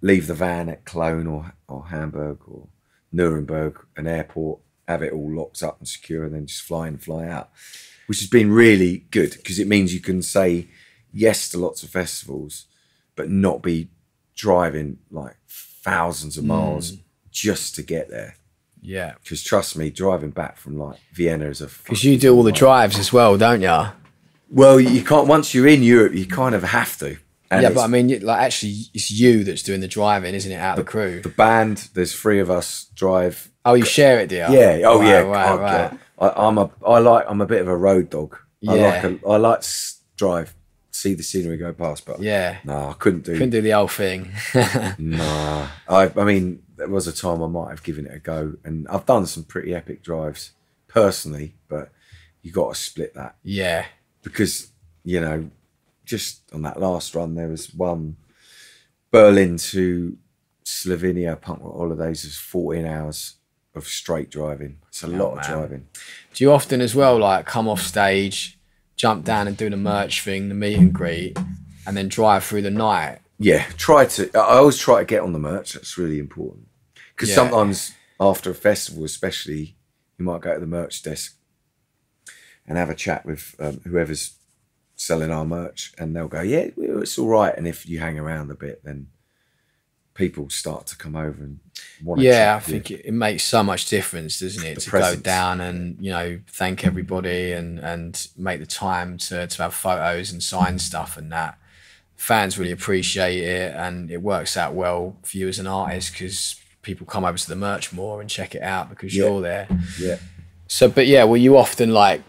leave the van at Cologne or or Hamburg or Nuremberg, an airport, have it all locked up and secure, and then just fly in and fly out, which has been really good because it means you can say yes to lots of festivals, but not be driving like thousands of miles just to get there. Yeah. Because trust me, driving back from like Vienna is a Because you do all the drives as well, don't you? well, you can't once you're in Europe, you kind of have to. And yeah, but I mean, like actually, it's you that's doing the driving, isn't it? Out of the crew. the band, there's three of us drive Oh, you share it, do you? Yeah. Oh, Right, yeah. Right, Oh, right. I, I'm a. I like. I'm a bit of a road dog. I Yeah. like. A, I like to drive, see the scenery go past. But Yeah. no, I couldn't do. Couldn't do the old thing. <laughs> Nah. I. I mean, there was a time I might have given it a go, and I've done some pretty epic drives personally, but you got to split that yeah. because you know, just on that last run, there was one Berlin to Slovenia punk rock holidays was 14 hours of straight driving. It's a oh, lot man. of driving. Do you often as well like come off stage, jump down and do the merch thing, the meet and greet, and then drive through the night? Yeah, try to. I always try to get on the merch. That's really important because Yeah. sometimes after a festival, especially, you might go to the merch desk and have a chat with um, whoever's selling our merch, and they'll go, "Yeah, it's all right." And if you hang around a bit, then people start to come over and want. Yeah, I think it, it makes so much difference, doesn't it, The to presence. go down and you know thank everybody and and make the time to to have photos and sign mm. stuff and that. Fans really appreciate it, and it works out well for you as an artist because people come over to the merch more and check it out because Yeah. you're there. yeah. So, but yeah, well, you often like,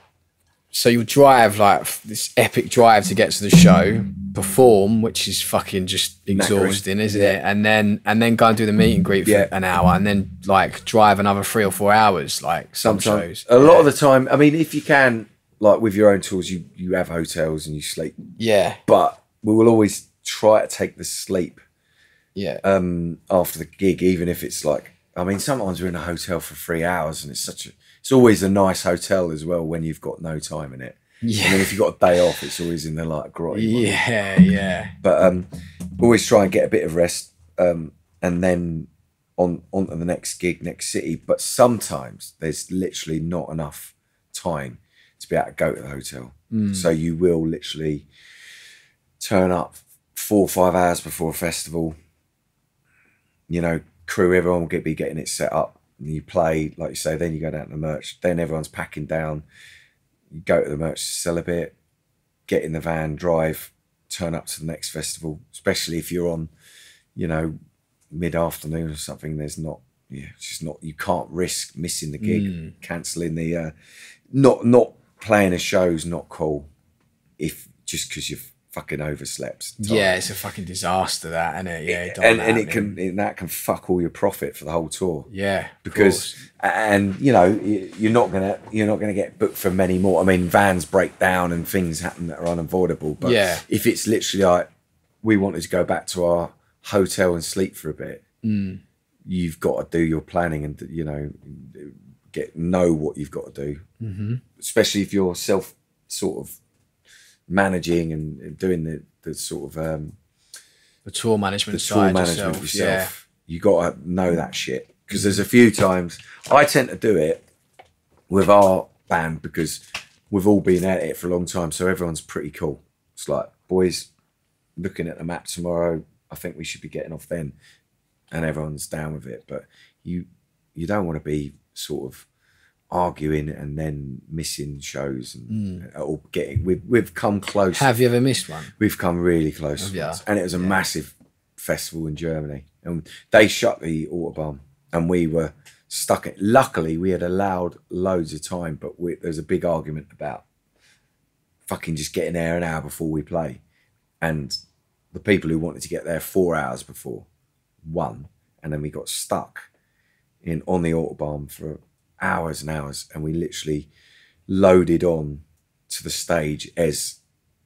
so you drive like this epic drive to get to the show, perform, which is fucking just exhausting, isn't it? And then and then go and do the meet and greet for Yeah. an hour, and then like drive another three or four hours, like some Sometimes shows. a lot of the time. I mean, if you can, like with your own tours, you you have hotels and you sleep, yeah, but we will always try to take the sleep yeah, um, after the gig, even if it's like, I mean, sometimes we're in a hotel for three hours, and it's such a, it's always a nice hotel as well when you've got no time in it. And then yeah, if you've got a day off, it's always in the like grotty. one. yeah, yeah, But um, always try and get a bit of rest, um, and then on on to the next gig, next city. But sometimes there's literally not enough time to be able to go to the hotel, so you will literally turn up four or five hours before a festival. You know, crew, everyone will get, be getting it set up. And you play, like you say, then you go down to the merch. Then everyone's packing down. You go to the merch, sell a bit, get in the van, drive, turn up to the next festival. Especially if you're on, you know, mid afternoon or something. There's not, yeah, it's just not. You can't risk missing the gig, cancelling the, uh, not not playing a show's not cool. If just because you've fucking overslept. yeah. It's a fucking disaster, that, isn't it? Yeah, don't and and it can and that can fuck all your profit for the whole tour Yeah, because and you know you're not gonna you're not gonna get booked for many more. I mean, vans break down and things happen that are unavoidable. But Yeah. if it's literally like we wanted to go back to our hotel and sleep for a bit, Mm. you've got to do your planning and you know get know what you've got to do, Mm-hmm. especially if you're self sort of managing and doing the the sort of um, the tour management the tour side management yourself, yourself. You got to know that shit because there's a few times I tend to do it with our band because we've all been at it for a long time, so everyone's pretty cool. It's like boys looking at the map tomorrow. I think we should be getting off then, and everyone's down with it. But you you don't want to be sort of arguing and then missing shows and hmm. uh, or getting we've we've come close Have you ever missed one? We've come really close, ya? and it was a massive festival in Germany, and they shut the autobahn, and we were stuck. In, luckily, we had allowed loads of time, but we, there was a big argument about fucking just getting there an hour before we play, and the people who wanted to get there four hours before won, and then we got stuck in on the autobahn for hours and hours, and we literally loaded on to the stage as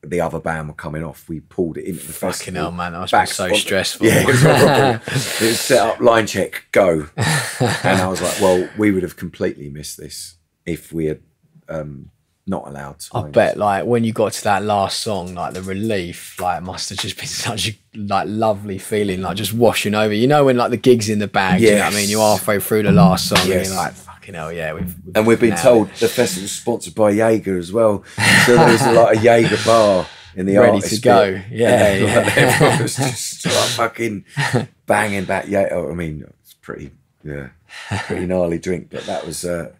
the other band were coming off. We pulled it into the Fucking festival. hell, man. That was back so on- stressful. Yeah, it was, <laughs> it was set up, line check, go. <laughs> And I was like, well, we would have completely missed this if we had um, not allowed. I times. bet like when you got to that last song, like the relief, like must have just been <laughs> such a like lovely feeling, like just washing over. You know when like the gigs in the bag, you know what I mean? You're halfway through the last song Yes. and you're like, fucking hell, yeah, we've, we've And we've been told it. the festival's sponsored by Jaeger as well. So there's a lot of <laughs> Jaeger bar in the Ready to go. bit. Yeah, yeah. <laughs> everyone was <laughs> just like fucking banging back Jaeger. I mean, it's pretty, yeah, pretty gnarly drink, but that was uh,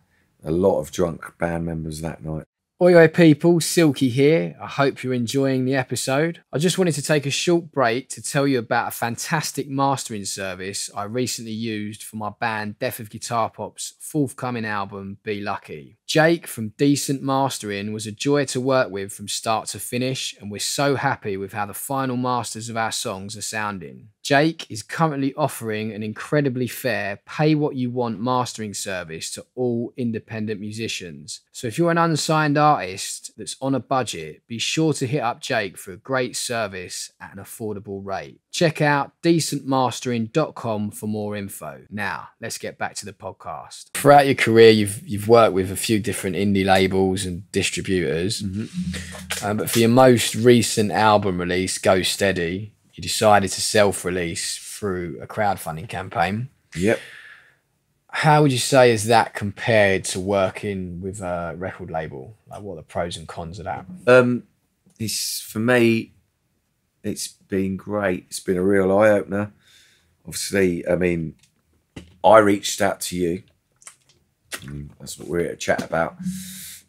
a lot of drunk band members that night. Oi, oi, people, Silky here. I hope you're enjoying the episode. I just wanted to take a short break to tell you about a fantastic mastering service I recently used for my band Death of Guitar Pop's forthcoming album, Be Lucky. Jake from Decent Mastering was a joy to work with from start to finish, and we're so happy with how the final masters of our songs are sounding. Jake is currently offering an incredibly fair pay what you want mastering service to all independent musicians. So if you're an unsigned artist that's on a budget, be sure to hit up Jake for a great service at an affordable rate. Check out decentmastering.com for more info. Now, let's get back to the podcast. Throughout your career, you've you've worked with a few different indie labels and distributors. Um, but for your most recent album release, Go Steady, you decided to self release through a crowdfunding campaign. Yep. How would you say is that compared to working with a record label? Like, what are the pros and cons of that? Um, it's for me. It's been great. It's been a real eye opener. Obviously, I mean, I reached out to you. That's what we're here to chat about,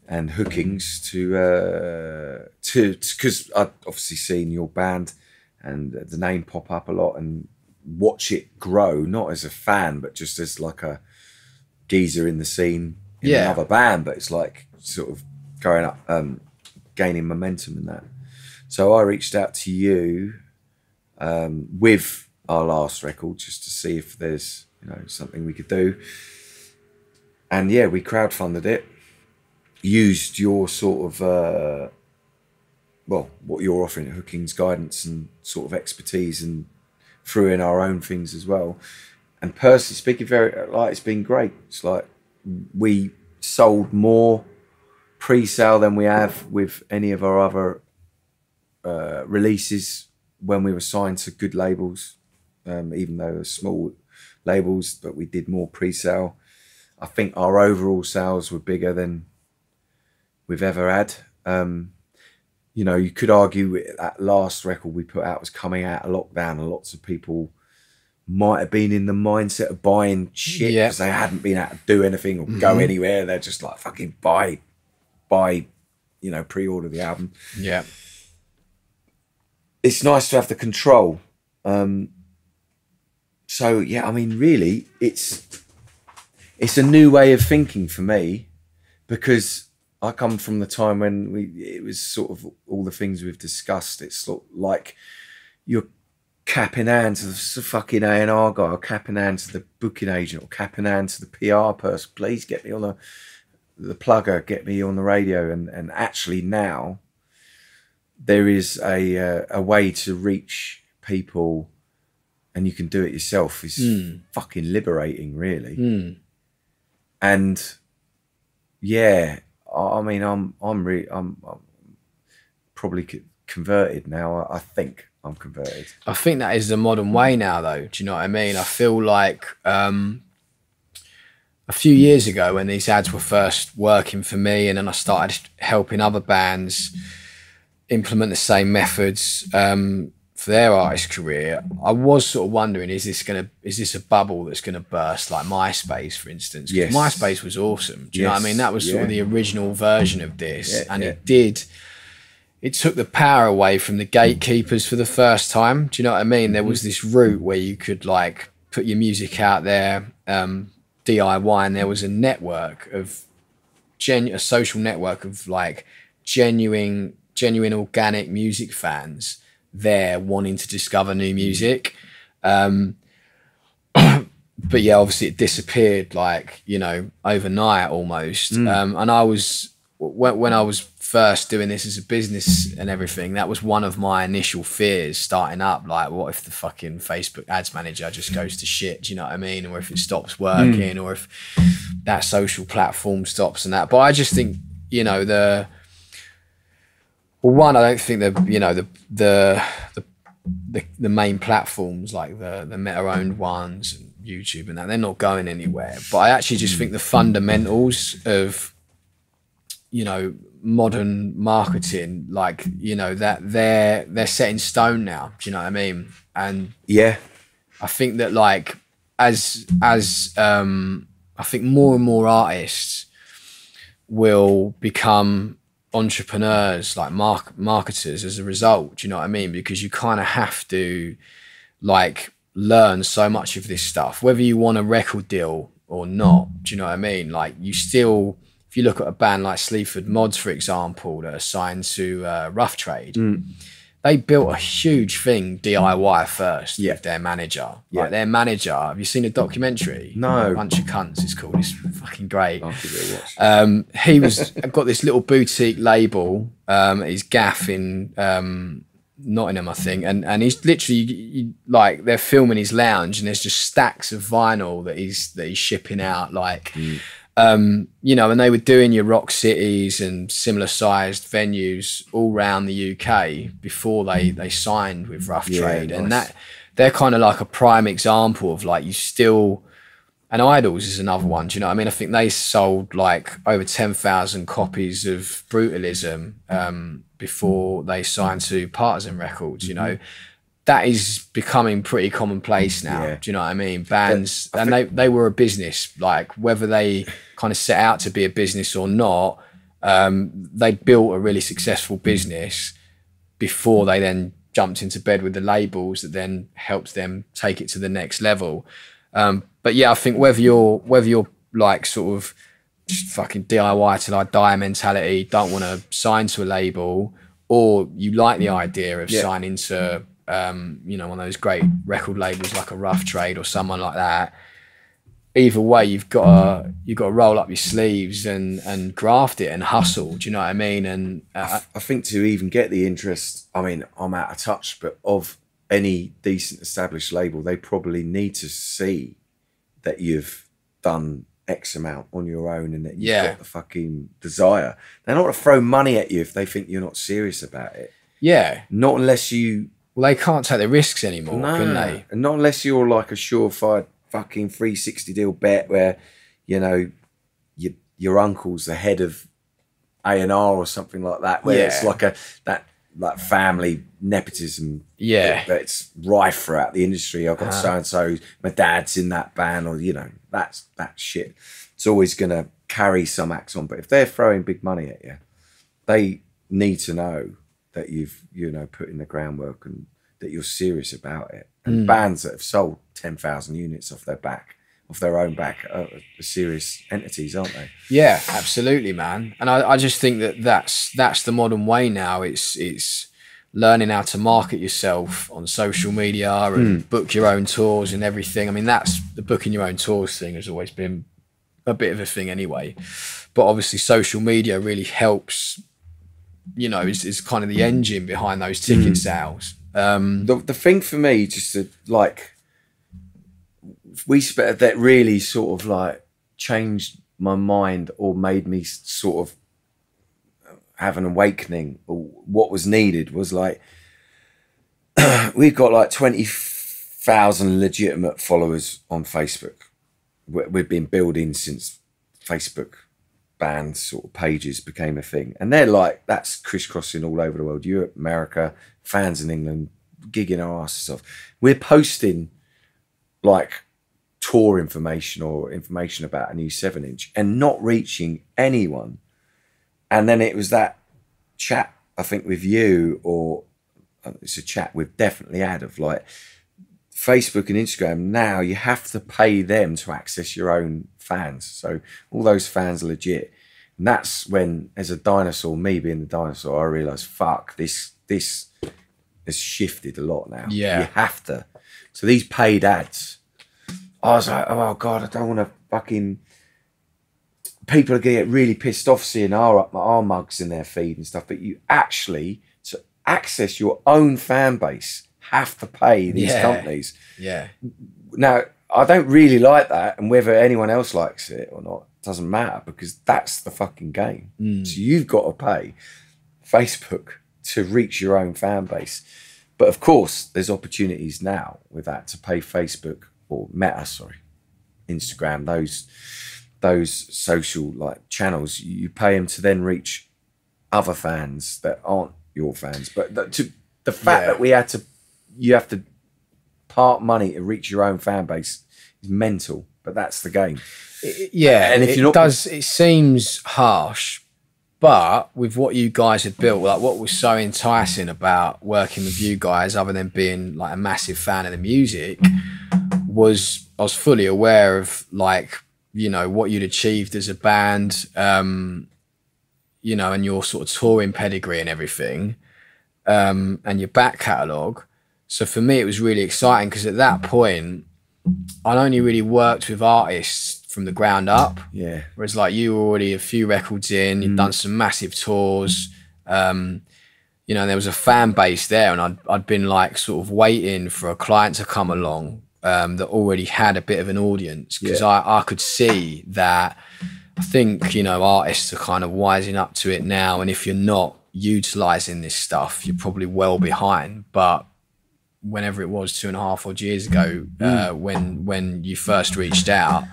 and hookings to uh, to because I'd obviously seen your band and the name pop up a lot and watch it grow, not as a fan, but just as like a geezer in the scene in Yeah. another band. But it's like sort of going up, um, gaining momentum in that. So I reached out to you um, with our last record just to see if there's you know something we could do. And yeah, we crowdfunded it. Used your sort of uh, well, what you're offering, Hooking's guidance and sort of expertise, and threw in our own things as well. And personally speaking, very like it's been great. It's like we sold more pre-sale than we have with any of our other uh, releases when we were signed to good labels, um, even though they're small labels, but we did more pre-sale. I think our overall sales were bigger than we've ever had. Um, you know, you could argue that last record we put out was coming out of lockdown, and lots of people might have been in the mindset of buying shit because they hadn't been able to do anything or go anywhere. They're just like fucking buy, buy, you know, pre-order the album Yeah. It's nice to have the control. Um, so yeah, I mean, really, it's it's a new way of thinking for me because I come from the time when we it was sort of all the things we've discussed. It's like you're capping hand to the fucking A and R guy, or capping hand to the booking agent, or capping hand to the PR person. Please get me on the the plugger, get me on the radio, and and actually now there is a uh, a way to reach people and you can do it yourself is fucking liberating really. And yeah I, I mean i'm i'm really i'm, I'm probably co- converted now. I, I think i'm converted. I think that is the modern way now, though. Do you know what I mean? I feel like um, a few years ago when these ads were first working for me, and then I started helping other bands implement the same methods um, for their artist career. I was sort of wondering: is this gonna is this a bubble that's gonna burst, like MySpace, for instance? Yes. MySpace was awesome. Do you know what I mean? That was sort of the original version of this, Yeah, and yeah. it did it took the power away from the gatekeepers for the first time. Do you know what I mean? There was this route where you could like put your music out there, um, DIY, and there was a network of gen a social network of like genuine, genuine organic music fans there wanting to discover new music. Um, <coughs> but yeah, obviously it disappeared like you know overnight almost. Um, and I was when, when I was first doing this as a business and everything, that was one of my initial fears starting up. Like, what if the fucking Facebook ads manager just goes to shit? Do you know what I mean? Or if it stops working, or if that social platform stops and that. But I just think you know the well, one I don't think the you know the the the the, the main platforms like the the meta owned ones and YouTube and that they're not going anywhere. But I actually just think the fundamentals of you know modern marketing like you know that they're they're set in stone now. Do you know what i mean? And yeah. I think that like as as um i think more and more artists will become entrepreneurs like mark marketers as a result do you know what i mean because you kind of have to like learn so much of this stuff whether you want a record deal or not do you know what i mean like you still if you look at a band like Sleaford Mods, for example, that are signed to uh, Rough Trade, mm. They built a huge thing DIY first yeah. with their manager. Yeah. Like their manager, have you seen a documentary? No. A Bunch of Kunst, it's called. It's fucking great. Um, he was <laughs> got this little boutique label, um, his gaff in um, Nottingham, I think, and and he's literally like they're filming his lounge, and there's just stacks of vinyl that he's that he's shipping out, like. Mm um, you know, and they were doing your rock cities and similar sized venues all around the UK before they they signed with Rough yeah, Trade, nice. and that they're kind of like a prime example of like you still. And Idles is another one. Do you know? what I mean, I think they sold like over ten thousand copies of Brutalism um, before they signed to Partisan Records. You know, mm-hmm that is becoming pretty commonplace now. Yeah. Do you know what I mean? Bands, I and they, they were a business, like whether they kind of set out to be a business or not, um, they built a really successful business before they then jumped into bed with the labels that then helped them take it to the next level. Um, but yeah, I think whether you're whether you're like sort of just fucking DIY till I die mentality, don't want to sign to a label, or you like the idea of yeah. signing to um, you know, one of those great record labels like a Rough Trade or someone like that. Either way, you've got to you've got to roll up your sleeves and and graft it and hustle. Do you know what I mean? And uh, I, I think to even get the interest, I mean, I'm out of touch, but of any decent established label, they probably need to see that you've done X amount on your own and that you've yeah. got the fucking desire. They're not going to throw money at you if they think you're not serious about it. Yeah. Not unless you well, they can't take the risks anymore, no. can they? And not unless you're like a surefire fucking 360 deal bet where, you know, your your uncle's the head of A and R or something like that, where yeah. it's like a that like family nepotism. Yeah, that's rife throughout the industry. I've got so and so. My dad's in that band, or you know, that's that shit. It's always gonna carry some acts on. But if they're throwing big money at you, they need to know that you've you know put in the groundwork and that you're serious about it. And mm. bands that have sold ten thousand units off their back, off their own back, are, are, serious entities, aren't they? Yeah, absolutely, man. And I, I just think that that's that's the modern way now. It's it's learning how to market yourself on social media and mm. book your own tours and everything. I mean, that's the booking your own tours thing has always been a bit of a thing anyway. But obviously, social media really helps you know, is, is kind of the engine behind those ticket mm. sales. Um, the, the thing for me, just to like, we spent that really sort of like changed my mind or made me sort of have an awakening or what was needed was like, <clears throat> we've got like 20,000 legitimate followers on Facebook. We've been building since Facebook band sort of pages became a thing. And they're like, that's crisscrossing all over the world Europe, America, fans in England, gigging our asses off. We're posting like tour information or information about a new seven inch and not reaching anyone. And then it was that chat, I think, with you, or uh, it's a chat we've definitely had of like, Facebook and Instagram now you have to pay them to access your own fans. So all those fans are legit. And that's when, as a dinosaur, me being the dinosaur, I realised, fuck, this this has shifted a lot now. Yeah, you have to. So these paid ads, I was like, oh god, I don't want to fucking. People are gonna get really pissed off seeing our our mugs in their feed and stuff. But you actually to access your own fan base have to pay these yeah. companies. Yeah. Now I don't really like that, and whether anyone else likes it or not, doesn't matter because that's the fucking game. Mm. So you've got to pay Facebook to reach your own fan base. But of course, there's opportunities now with that to pay Facebook or Meta, sorry, Instagram, those those social like channels. You pay them to then reach other fans that aren't your fans. But the, to the fact Yeah. that we had to, you have to part money to reach your own fan base is mental. But that's the game. Yeah, And if it you're not- does, it seems harsh, but with what you guys had built, like what was so enticing about working with you guys, other than being like a massive fan of the music, was I was fully aware of like you know what you'd achieved as a band, um, you know, and your sort of touring pedigree and everything, um, and your back catalogue. So for me, it was really exciting because at that point, I'd only really worked with artists from the ground up. Yeah. Whereas like you were already a few records in, you'd done some massive tours. Um, you know, there was a fan base there, and I'd I'd been like sort of waiting for a client to come along um, that already had a bit of an audience because Yeah. I I could see that. I think you know artists are kind of wising up to it now, and if you're not utilizing this stuff, you're probably well behind. But whenever it was two and a half odd years ago, uh, when when you first reached out,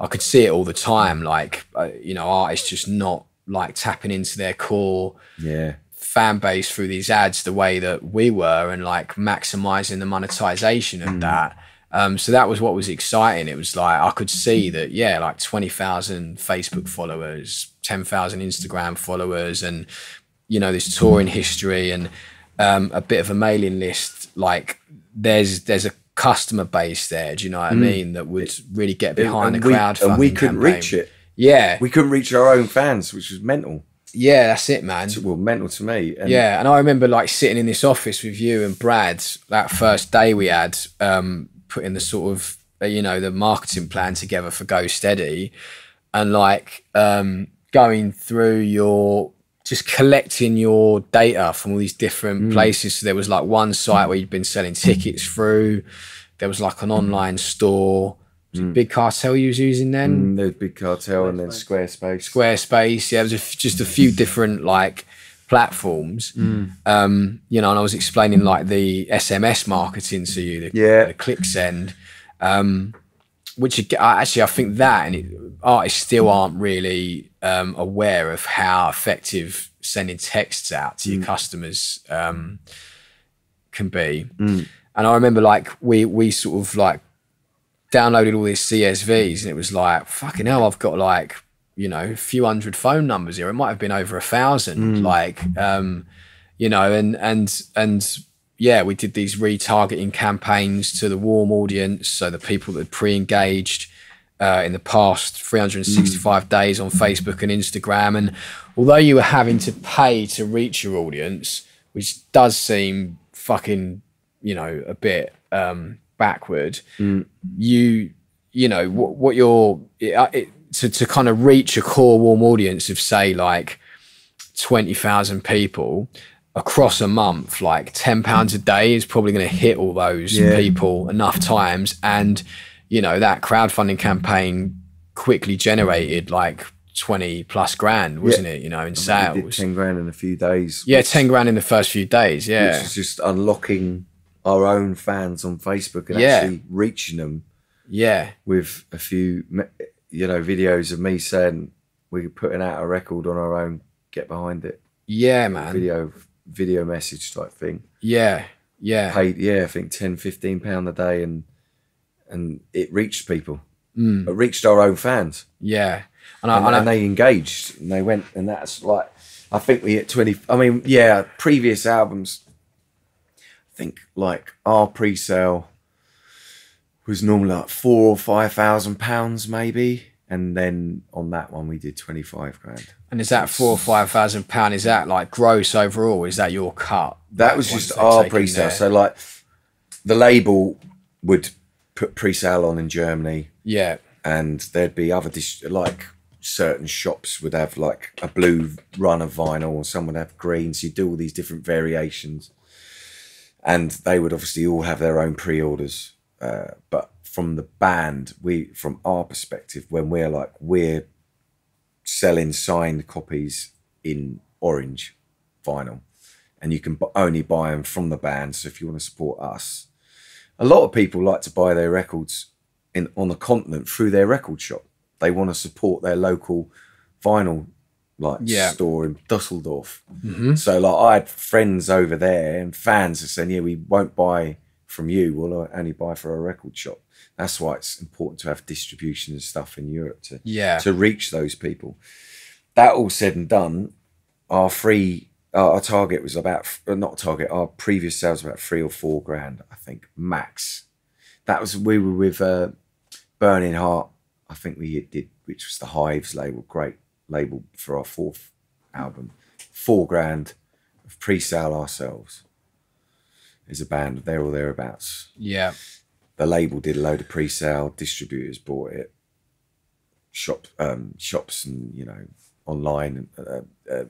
I could see it all the time. Like uh, you know, artists just not like tapping into their core Yeah. fan base through these ads the way that we were, and like maximizing the monetization of that. Um, so that was what was exciting. It was like I could see that, yeah, like twenty thousand Facebook followers, ten thousand Instagram followers, and you know this touring history and um, a bit of a mailing list. Like there's there's a customer base there. Do you know what I mean? That would really get behind and the we, crowdfunding and we couldn't campaign. reach it. Yeah, We couldn't reach our own fans, which was mental. yeah, that's it, man. Well, mental to me. And Yeah, and I remember like sitting in this office with you and Brad that first day we had um, putting the sort of uh, you know the marketing plan together for Go Steady, and like um, going through your just collecting your data from all these different places. So there was like one site where you'd been selling tickets through. There was like an online store. Was it Big Cartel you was using then? Mm, there's Big Cartel and then Squarespace. Squarespace. Yeah, there was a f just a few different like platforms. Um, you know, and I was explaining like the SMS marketing to you, the, Yeah. the ClickSend, um, which actually I think that and it, artists still aren't really um, aware of how effective sending texts out to your customers um, can be. And I remember like we we sort of like downloaded all these CSVs and it was like, fucking hell, I've got like, you know, a few hundred phone numbers here. It might have been over a thousand. Like, um, you know, and and and yeah, we did these retargeting campaigns to the warm audience, so the people that pre-engaged uh, in the past 365 days on Facebook and Instagram. And although you were having to pay to reach your audience, which does seem fucking, you know, a bit um, backward, you, you know, what, what you're it, uh, it, to to kind of reach a core warm audience of say like 20,000 people across a month, like 10 pounds a day is probably going to hit all those Yeah. people enough times. And, you know, that crowdfunding campaign quickly generated like 20 plus grand, wasn't it? You know, in We did sales. 10 grand in a few days. Yeah, 10 grand in the first few days. Which Yeah. is just unlocking our own fans on Facebook and Yeah. actually reaching them Yeah. with a few, you know, videos of me saying we're putting out a record on our own, get behind it. Yeah, man. Video, video message type thing. Yeah. Yeah. Paid, yeah, I think 10, 15 pound a day and, and it reached people. Mm. It reached our own fans. Yeah. And I, and, and I, and they engaged and they went and that's like i think we hit 20 i mean yeah previous albums i think like our pre-sale was normally like four or five thousand pounds maybe and then on that one we did 25 grand and is that four or five thousand pound? Is that like gross overall? Is that your cut? that was just our pre-sale so like the label would put pre-sale on in germany Yeah. and there'd be other dis- like certain shops would have like a blue run of vinyl or some would have green so you do all these different variations and they would obviously all have their own pre-orders uh, but from the band we from our perspective when we're like we're selling signed copies in orange vinyl, and you can only buy them from the band. So if you want to support us, a lot of people like to buy their records in on the continent through their record shop. They want to support their local vinyl like Yeah. store in Dusseldorf. Mm-hmm. So like I had friends over there and fans are saying, "Yeah, we won't buy from you. We'll only buy for a record shop." That's why it's important to have distribution and stuff in Europe to Yeah. to reach those people. That all said and done, our free our, our target was about uh, not target. Our previous sales were about three or four grand, I think, max. That was we were with uh, Burning Heart. I think we did, which was the Hives label, great label for our fourth album. Four grand of pre-sale ourselves as a band, there or thereabouts Yeah. the label did a load of pre-sale, distributors bought it, shop um, shops and you know online and uh, uh,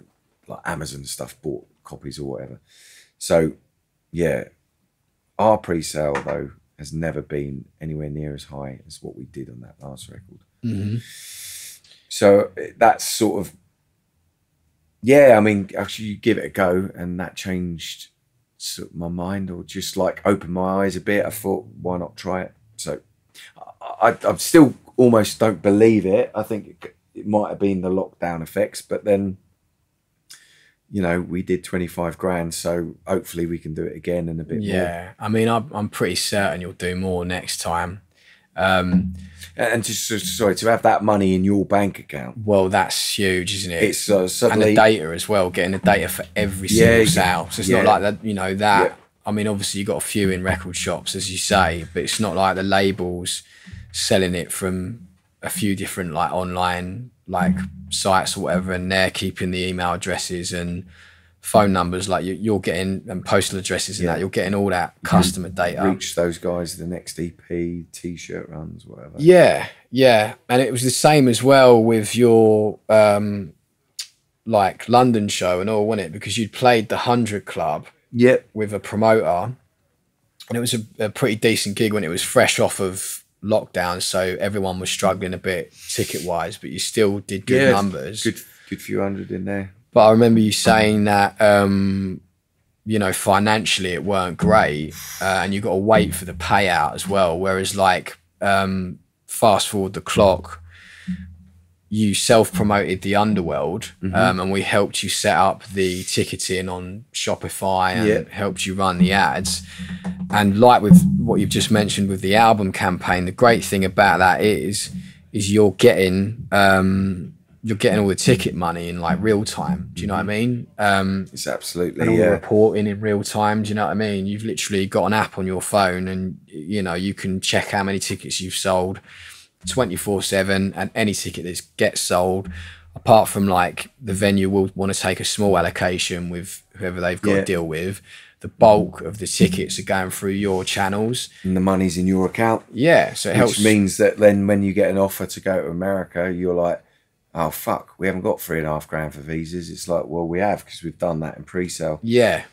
like Amazon stuff bought copies or whatever. So yeah, our pre-sale though has never been anywhere near as high as what we did on that last record. So eh, that's sort of yeah. I mean, actually, you give it a go, and that changed sort of my mind, or just like opened my eyes a bit. I thought, why not try it? So I, I, still almost don't believe it. I think it, it might have been the lockdown effects, but then you know we did twenty five grand, so hopefully we can do it again and a bit more. Yeah. I mean, I'm, I'm pretty certain you'll do more next time. Um, And just sorry to have that money in your bank account. well, that's huge, isn't it? It's uh, and suddenly the data as well, getting the data for every single yeah, sale. So it's yeah. not like that, you know, that. Yeah. I mean, obviously, you've got a few in record shops, as you say, but it's not like the labels selling it from a few different like online like sites or whatever, and they're keeping the email addresses and phone numbers. Like you, you're getting and postal addresses and Yeah. that. You're getting all that customer data. reach those guys the next EP, t-shirt runs, whatever. Yeah, yeah, and it was the same as well with your um, like London show and all, wasn't it? Because you'd played the Hundred Club Yep. with a promoter, and it was a, a pretty decent gig when it was fresh off of lockdown, so everyone was struggling a bit ticket wise, but you still did good Yeah, numbers. Good, good few hundred in there. But I remember you saying that, um, you know, financially it weren't great, uh, and you got to wait for the payout as well. Whereas, like, um, fast forward the clock, you self promoted the Underworld, um, and we helped you set up the ticketing on Shopify and Yeah. helped you run the ads. And like with what you've just mentioned with the album campaign, the great thing about that is, is you're getting um, you're getting all the ticket money in like real time. Do you know what I mean? Um, It's absolutely and all the reporting in real time. Do you know what I mean? You've literally got an app on your phone, and you know you can check how many tickets you've sold, twenty four seven, and any ticket that gets sold. Apart from like the venue will want to take a small allocation with whoever they've got Yeah. to deal with. The bulk of the tickets are going through your channels. And the money's in your account, Yeah, so it which helps. means that then when you get an offer to go to America, you're like, oh fuck, we haven't got three and a half grand for visas. It's like, well, we have because we've done that in pre-sale, yeah,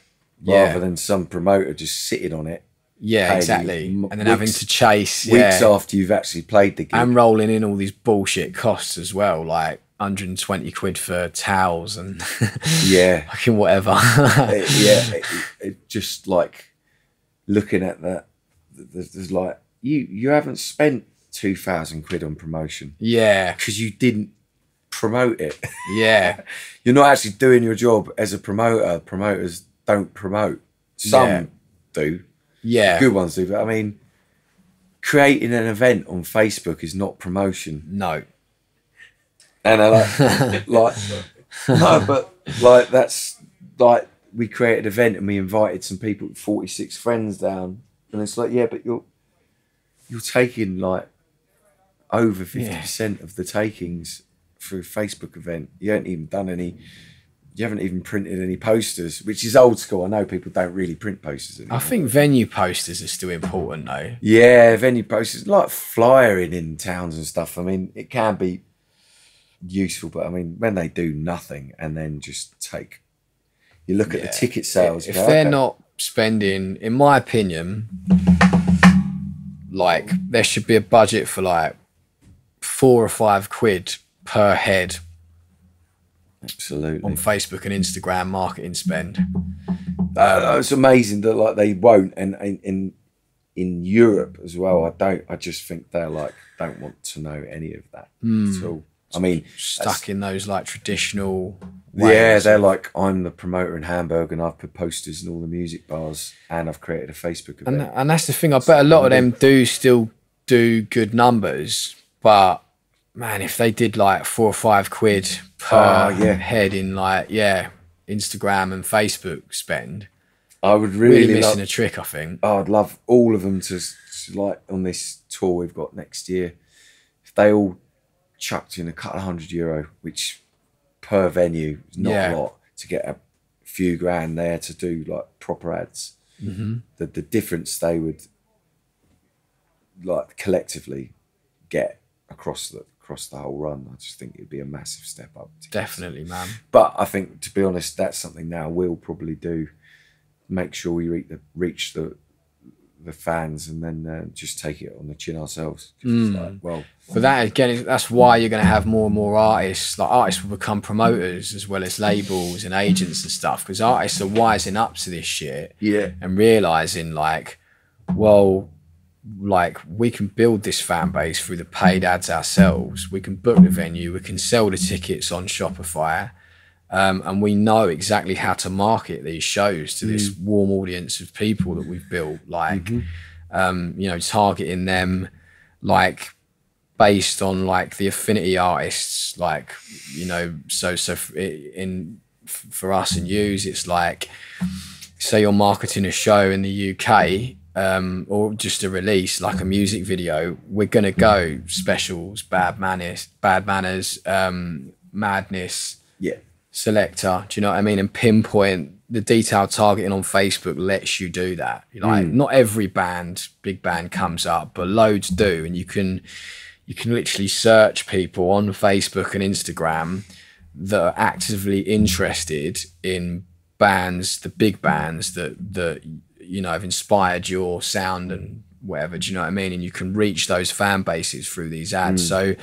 rather yeah, than some promoter just sitting on it yeah, exactly. And then having to chase weeks after you've actually played the gig. and rolling in all these bullshit costs as well, like 120 quid for towels and <laughs> yeah, fucking whatever. <laughs> it- yeah, <laughs> it, it just like looking at that. There's, there's like you you haven't spent two thousand quid on promotion yeah, because you didn't promote it. yeah, <laughs> You're not actually doing your job as a promoter. Promoters don't promote. Some Yeah. do. yeah. Good ones do. But I mean, creating an event on Facebook is not promotion. No, And I like, <laughs> like, no, but like that's like we created an event and we invited some people, forty six friends down, and it's like, yeah, but you're you're taking like over fifty percent of the takings through a Facebook event. You haven't even done any. You haven't even printed any posters, which is old school. I know people don't really print posters anymore. I think venue posters are still important though. Yeah, venue posters like flyering in towns and stuff. I mean, it can be useful, but I mean, when they do nothing and then just take, you look at the ticket sales. If go, they're okay. not spending, in my opinion, like there should be a budget for like four or five quid per head Absolutely. on Facebook and Instagram marketing spend. Uh, it's amazing that like they won't, and in, in in Europe as well. I don't. I just think they're like don't want to know any of that Hmm. at all. I mean, Stuck in those like traditional. yeah, they're like I'm the promoter in Hamburg, and I've put posters in all the music bars, and I've created a Facebook event. And, and that's the thing. I bet a lot of them do still do good numbers, but man, if they did like four or five quid per Oh, yeah. head in like yeah Instagram and Facebook spend, I would really, really, missing love. a trick. I think. oh, I'd love all of them to, like on this tour we've got next year. If they all chucked in a couple of hundred euro, which per venue is not Yeah. a lot, to get a few grand there to do like proper ads. Mm-hmm. The the difference they would like collectively get across the across the whole run, I just think it'd be a massive step up. Definitely, man. but I think, to be honest, that's something now we'll probably do. Make sure we reach the reach the the fans, and then uh, just take it on the chin ourselves. Mm. like, well, But that again, that's why you're going to have more and more artists. Like artists will become promoters as well as labels and agents and stuff because artists are wising up to this shit yeah, and realizing like, well, like we can build this fan base through the paid ads ourselves. We can book the venue. We can sell the tickets on Shopify. Um, and we know exactly how to market these shows to this warm audience of people that we've built, like, um, you know, targeting them, like, based on like the affinity artists, like, you know, so so f- in for us and yous, it's like, say you're marketing a show in the UK um, or just a release like a music video, we're gonna go specials, bad manners, bad manners, um, madness, yeah, Selecter. Do you know what I mean? And pinpoint the detailed targeting on Facebook lets you do that. Like not every band, big band comes up, but loads do, and you can you can literally search people on Facebook and Instagram that are actively interested in bands, the big bands that that you know have inspired your sound and whatever. Do you know what I mean? And you can reach those fan bases through these ads. So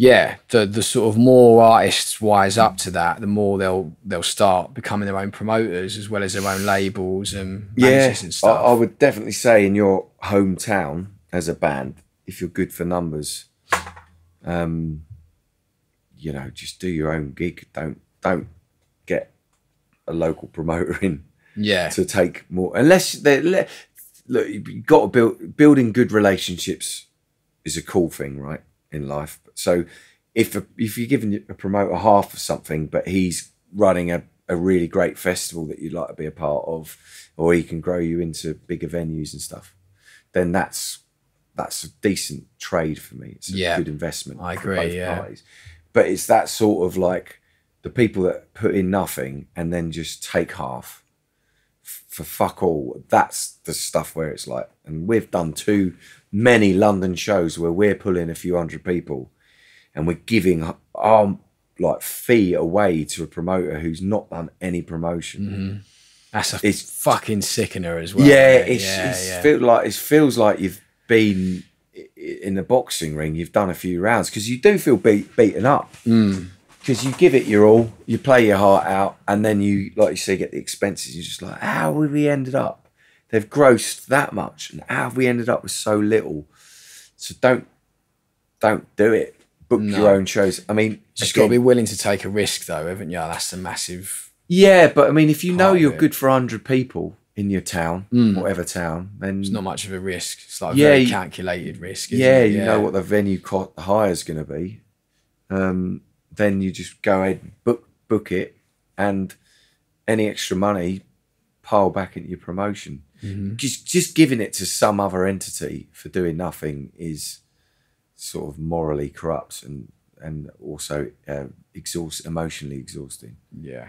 yeah, the the sort of more artists wise up to that, the more they'll they'll start becoming their own promoters as well as their own labels and yeah. and I. I would definitely say in your hometown as a band, if you're good for numbers, um, you know, just do your own gig. Don't don't get a local promoter <laughs> in. Yeah, to take more unless they le- look you've got to build building good relationships is a cool thing right in life. So if a, if you're giving a promoter half of something but he's running a, a really great festival that you'd like to be a part of or he can grow you into bigger venues and stuff then that's that's a decent trade for me. It's a Yeah, good investment I agree, yeah. parties. But it's that sort of like the people that put in nothing and then just take half for fuck all. That's the stuff where it's like, and we've done too many London shows where we're pulling a few hundred people, and we're giving our like fee away to a promoter who's not done any promotion. that's a it's- fucking sickener as well. yeah, it's, yeah, it's yeah. feel like it feels like you've been in the boxing ring. You've done a few rounds because you do feel beat, beaten up. Mm. Because you give it your all, you play your heart out, and then you, like you say, get the expenses. You're just like, how have we ended up? They've grossed that much, and how have we ended up with so little? So don't, don't do it. Book No. your own shows. I mean, just got to be willing to take a risk, though, haven't you? That's the massive. yeah, but I mean, if you know you're good for hundred people in your town, whatever town, then It's not much of a risk. It's like a Yeah, very calculated risk. Isn't yeah, it? you know what the venue co- hire is going to be. Um, then you just go ahead and book book it, and any extra money pile back into your promotion. Mm-hmm. Just just giving it to some other entity for doing nothing is sort of morally corrupt and and also uh, exhaust emotionally exhausting. Yeah,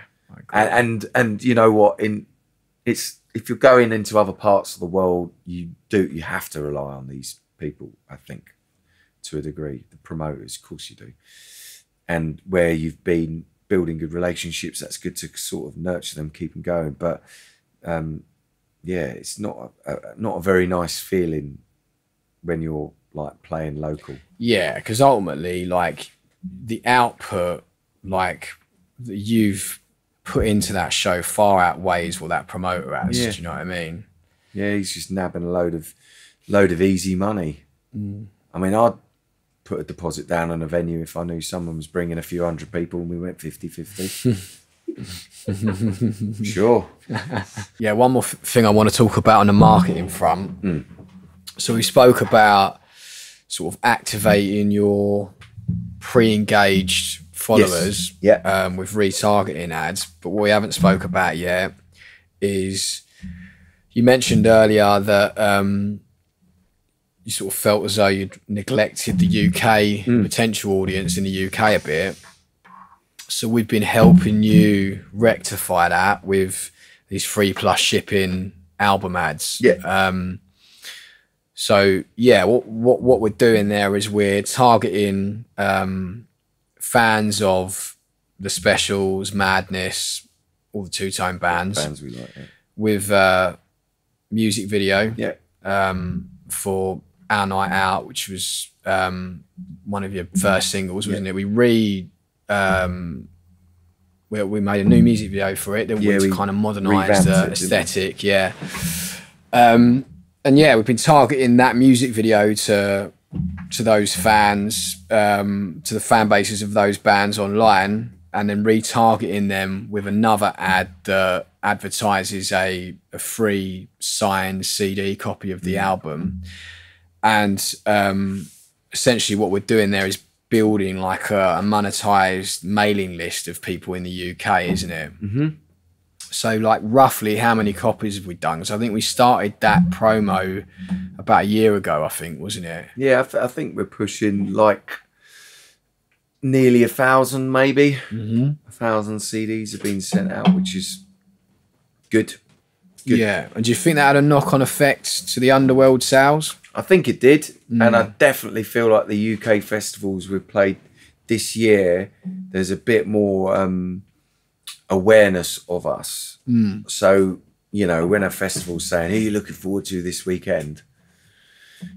And, and and you know what? In it's if you're going into other parts of the world, you do you have to rely on these people. I think to a degree, the promoters, of course you do. And where you've been building good relationships, that's good to sort of nurture them, keep them going. But um, yeah, it's not a, a, not a very nice feeling when you're like playing local. Yeah, because ultimately, like the output, like that you've put into that show far outweighs what that promoter has. Yeah. Do you know what I mean? Yeah, he's just nabbing a load of load of easy money. I mean, I'd put a deposit down on a venue if I knew someone was bringing a few hundred people and we went 50-50. <laughs> sure. Yeah, one more thing I want to talk about on the marketing front. So we spoke about sort of activating your pre-engaged followers Yeah. um, with retargeting ads, but what we haven't spoke about yet is you mentioned earlier that um, you sort of felt as though you'd neglected the UK potential audience in the UK a bit. So we've been helping you rectify that with these free plus shipping album ads. Yeah. Um, so yeah, what what what we're doing there is we're targeting um, fans of the specials, Madness, all the two tone bands Bands we like. Yeah. with uh, music video yeah. um, for Our Night Out, which was um, one of your first singles, wasn't it? We re um, we, we made a new music video for it. Then Yeah, we we kind of modernised the it, aesthetic. Yeah. Um, and yeah, we've been targeting that music video to to those fans, um, to the fan bases of those bands online, and then retargeting them with another ad that advertises a, a free signed CD copy of the album. And um, essentially, what we're doing there is building like a, a monetized mailing list of people in the UK, isn't it? Mm-hmm. So, like, roughly how many copies have we done? So, I think we started that promo about a year ago, I think, wasn't it? Yeah, I, th- I think we're pushing like nearly a thousand, maybe. Mm-hmm. A thousand CDs have been sent out, which is good. Good. Yeah. And do you think that had a knock on effect to the underworld sales? I think it did, and I definitely feel like the UK festivals we've played this year, there's a bit more um, awareness of us. So you know, when a festival's saying, "Who are you looking forward to this weekend?"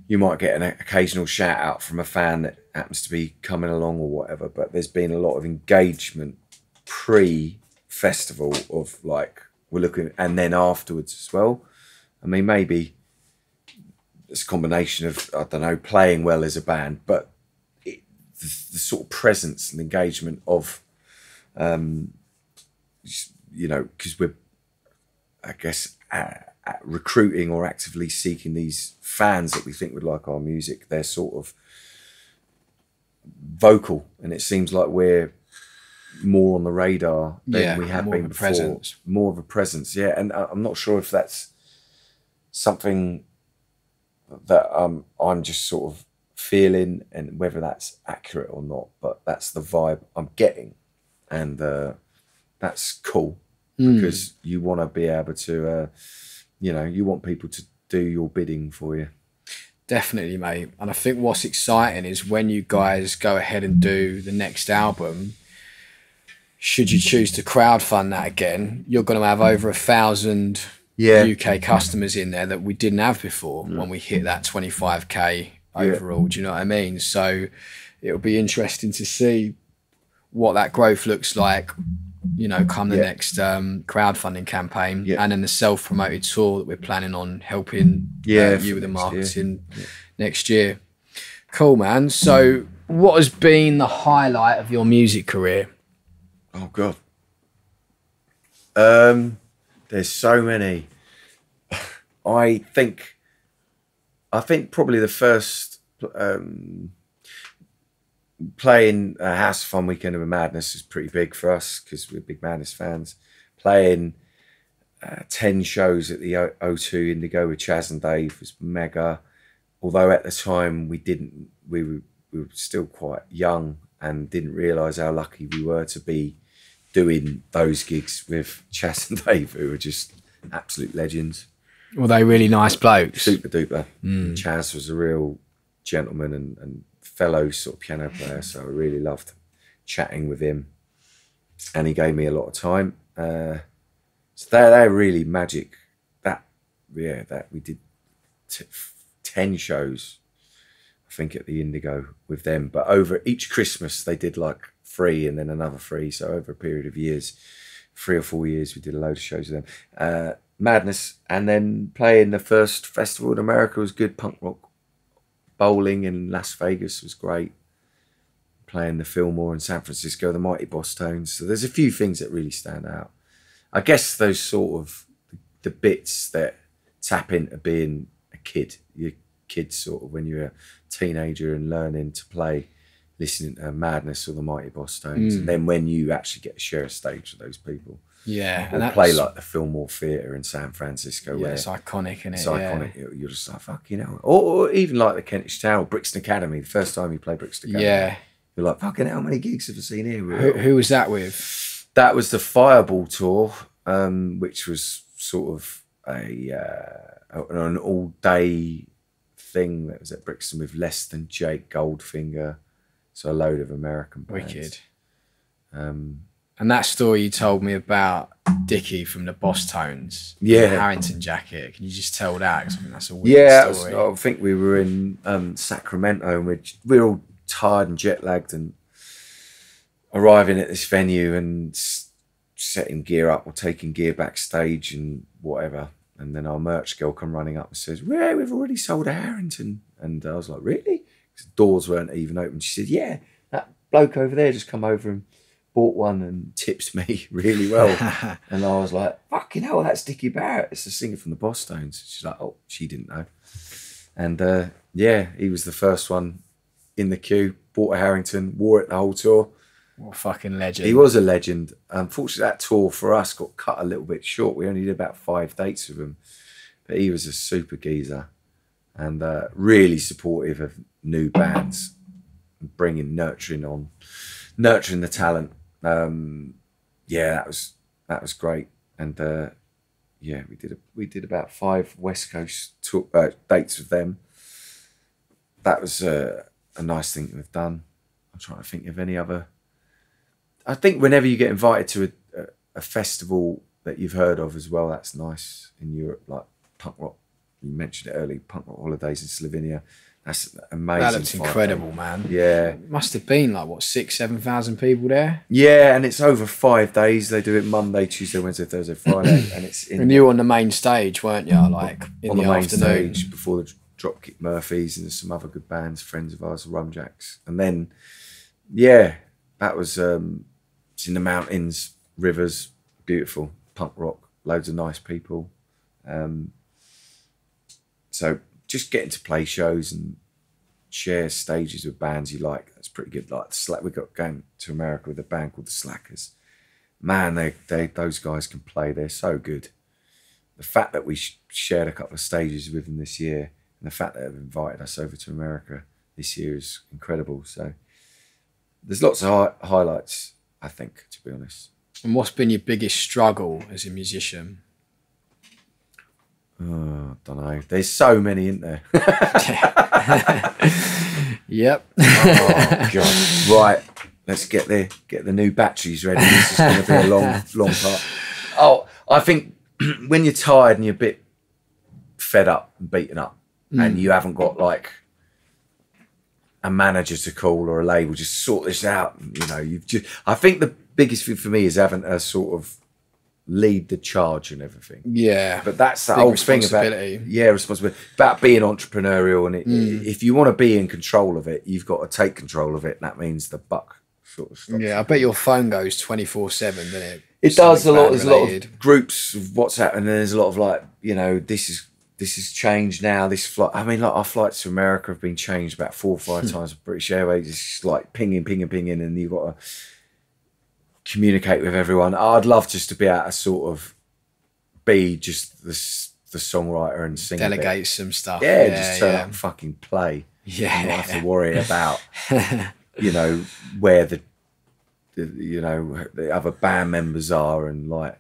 You might get an occasional shout out from a fan that happens to be coming along or whatever. But there's been a lot of engagement pre-festival of like we're looking, and then afterwards as well. I mean, maybe it's a combination of I don't know playing well as a band, but it, the, the sort of presence and engagement of, um, you know, because we're, I guess, uh, recruiting or actively seeking these fans that we think would like our music. They're sort of vocal, and it seems like we're more on the radar than Yeah, we have more been before. presence. More of a presence, yeah. And I'm not sure if that's something that um, I'm just sort of feeling, and whether that's accurate or not. But that's the vibe I'm getting, and uh, that's cool because you want to be able to, uh, you know, you want people to do your bidding for you. Definitely, mate. And I think what's exciting is when you guys go ahead and do the next album, should you choose to crowdfund that again, you're going to have over a thousand Yeah. UK customers in there that we didn't have before when we hit that 25k overall. Do you know what I mean? So it'll be interesting to see what that growth looks like. You know, come the Yeah. next um, crowdfunding campaign, Yeah. and then the self-promoted tour that we're planning on helping Yeah, uh, you with the next year. marketing next year. Cool, man. So, what has been the highlight of your music career? Oh god. Um, there's so many. I think. I think probably the first um, playing a House of Fun weekend of a Madness is pretty big for us because we're big Madness fans. Playing uh, ten shows at the O- O2 Indigo with Chas and Dave was mega. Although at the time we didn't, we were, we were still quite young and didn't realise how lucky we were to be doing those gigs with Chas and Dave, who were just absolute legends. Were they really nice blokes? Super duper. Chas was a real gentleman and, and fellow sort of piano player, so I really loved chatting with him. And he gave me a lot of time. Uh, so they're, they're really magic. That, yeah, that we did t- 10 shows I think at the Indigo with them. But over each Christmas they did like three and then another three. So over a period of years, three or four years, we did a load of shows with them. Uh, Madness, and then playing the first festival in America was good. Punk rock bowling in Las Vegas was great. Playing the Fillmore in San Francisco, the Mighty Bosstones. So there's a few things that really stand out. I guess those sort of the bits that tap into being a kid. Your kids sort of when you're a teenager and learning to play, listening to Madness or the Mighty Bosstones, Mm. and then when you actually get to share a stage with those people, Yeah, or and play like the Fillmore Theatre in San Francisco, yeah, where it's iconic, isn't it? it's iconic. You're- You're just like fuck, you know, or, or even like the Kentish Town, Brixton Academy. The first time you play Brixton Academy, Yeah. you're like fucking. How many gigs have I seen here? Who, who was that with? That was the Fireball tour, um, which was sort of a uh, an all day thing that was at Brixton with less than Jake Goldfinger, so a load of American bands. Wicked. Um, And that story you told me about Dickie from the Bosstones, Yeah. the Harrington jacket. Can you just tell that? I think that's a weird yeah, it was- I think we were in um, Sacramento and we're, we were all tired and jet lagged and arriving at this venue and setting gear up or taking gear backstage and whatever. And then our merch girl come running up and says, "Yeah, we've already sold Harrington." And I was like, "Really?" Doors weren't even open. She said, "Yeah, that bloke over there just come over and bought one and tipped me <laughs> really well." <laughs> and I was like, "Fucking hell, that's Dickie Barrett. It's the singer from the Bosstones." She's like, "Oh, she didn't know." And uh, yeah, he was the first one in the queue. Bought a Harrington, wore it the whole tour. what a fucking legend. He was a legend. Unfortunately, that tour for us got cut a little bit short. We only did about five dates with him, but he was a super geezer and uh, really supportive of new bands, and bringing nurturing on, nurturing the talent. Um, yeah, that was that was great. And uh, yeah, we did a, we did about five West Coast uh, dates with them. That was uh, a nice thing to have done. I'm trying to think of any other. I think whenever you get invited to a, a, a festival that you've heard of as well, that's nice in Europe, like punk rock. You mentioned it early, punk rock holidays in Slovenia. That's amazing. that looks incredible, days. man. Yeah, Must have been like what six, seven thousand people there. yeah, and it's over five days. They do it Monday, Tuesday, Wednesday, Thursday, Friday, <coughs> and it's in And you were on the main stage, weren't you? Like in on the, the, main afternoon. stage before the Dropkick Murphys and some other good bands, friends of ours, the Rumjacks, and then yeah, that was um, it's in the mountains, rivers, beautiful punk rock, loads of nice people. Um, so just getting to play shows and share stages with bands you like, that's pretty good. Like Slack, we got going to America with a band called the Slackers. Man, they they those guys can play. They're so good the fact that we sh- shared a couple of stages with them this year and the fact that they've invited us over to America this year is incredible. So there's lots of hi- highlights, I think, to be honest. And what's been your biggest struggle as a musician? Oh, I don't know. There's so many in there. <laughs> Yep. oh god! Right, let's get the get the new batteries ready. This is going to be a long, long part. Oh, I think <clears throat> when you're tired and you're a bit fed up and beaten up, hmm. and you haven't got like a manager to call or a label, just sort this out. You know, you've just. I think the biggest thing for me is having a sort of lead the charge and everything. yeah. But that's the Big whole thing about. Mm. yeah, responsibility about being entrepreneurial. And it, if you want to be in control of it, you've got to take control of it. That means the buck sort of stops. yeah, I bet your phone goes twenty four seven, doesn't it? It does a lot. There's a lot of groups of WhatsApp, and then there's a lot of like you know this is this has changed now. This flight. I mean, like our flights to America have been changed about four or five times. British Airways is like pinging, pinging, pinging, and you've got to communicate with everyone. I'd love just to be able to sort of be just the the songwriter and sing. a bit. Delegate some stuff. Yeah, just turn yeah. up and fucking play. Yeah. You don't have to worry <laughs> about, you know, where the, the, you know, the other band members are and like,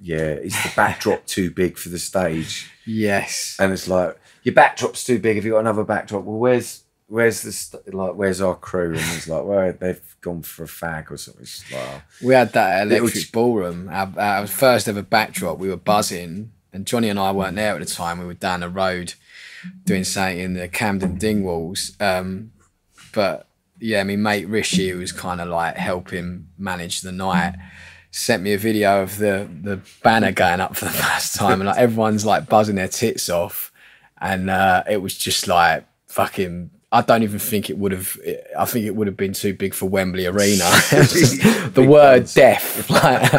yeah, is the backdrop <laughs> too big for the stage? Yes. And it's like your backdrop's too big. Have you got another backdrop? Well, where's where's the like where's our crew? And it's like, well, they've gone for a fag or something. Like, oh. We had that at Little Electric ch- Ballroom. Our, our first ever backdrop, we were buzzing, and Johnny and I weren't there at the time. We were down the road doing something in the Camden Dingwalls. Um, but yeah, I mean, mate Rishi, who was kind of like helping manage the night, sent me a video of the the banner going up for the <laughs> first time, and like everyone's like buzzing their tits off, and uh, it was just like fucking. I don't even think it would have. I think it would have been too big for Wembley Arena. <laughs> <laughs> the word "deaf," <laughs> like,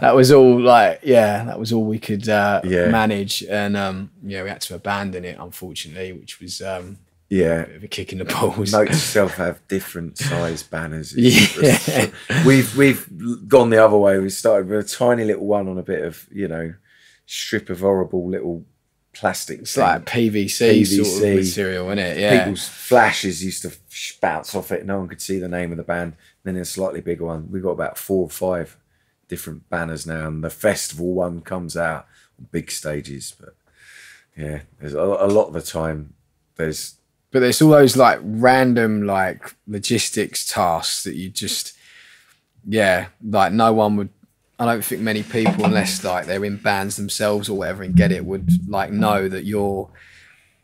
that was all. Like, yeah, that was all we could uh, Yeah. manage, and um, yeah, we had to abandon it, unfortunately, which was um, Yeah. a bit of a kick in the balls. Note to self have different size banners. Yeah. we've we've gone the other way. We started with a tiny little one on a bit of you know strip of horrible little plastic. It's like PVC, sort of material, isn't it? Yeah. People's flashes used to bounce off it. No one could see the name of the band. then a slightly bigger one. We've got about four or five different banners now, and the festival one comes out on big stages. But yeah, there's a, a lot of the time there's but there's all those like random like logistics tasks that you just yeah like no one would i don't think many people unless like they're in bands themselves or whatever and get it would like know that you're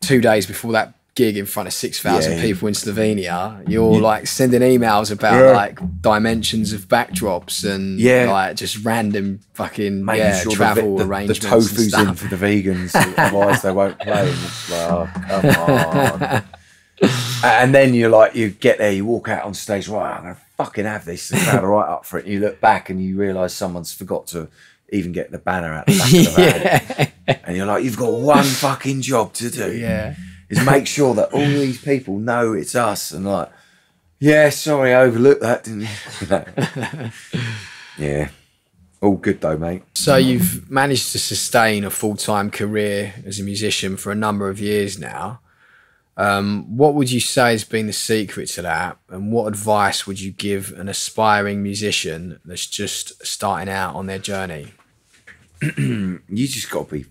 two days before that gig in front of 6000 Yeah. people in slovenia you're like sending emails about Yeah. like dimensions of backdrops and Yeah. like just random fucking making yeah sure travel the, the, the tofu's and in for the vegans, otherwise they won't play. And like, oh, come on. <laughs> and then you're like, you get there, you walk out on stage, right, I'm going to fucking have this. The crowd are right up for it. And you look back and you realise someone's forgot to even get the banner out the back of the <laughs> van. And you're like, you've got one fucking job to do. yeah Is make sure that all these people know it's us. And like, yeah, sorry, I overlooked that, didn't you? <laughs> yeah. All good though, mate. So you've managed to sustain a full time career as a musician for a number of years now. Um, what would you say has been the secret to that, and what advice would you give an aspiring musician that's just starting out on their journey? <clears throat> you just got to be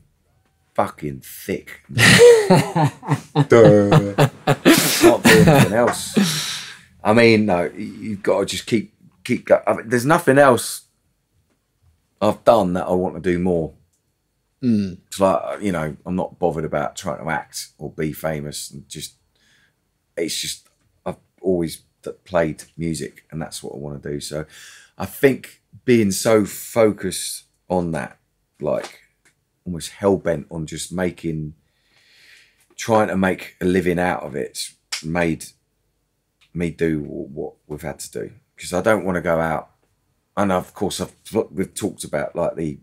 fucking thick. <laughs> Duh. Can't do anything else. I mean, no, you've got to just keep keep going. I mean, there's nothing else I've done that I want to do more. Mm. It's like you know, I'm not bothered about trying to act or be famous. And just, it's just I've always played music, and that's what I want to do. So, I think being so focused on that, like almost hell bent on just making, trying to make a living out of it, made me do what we've had to do because I don't want to go out. And of course, I've we've talked about like the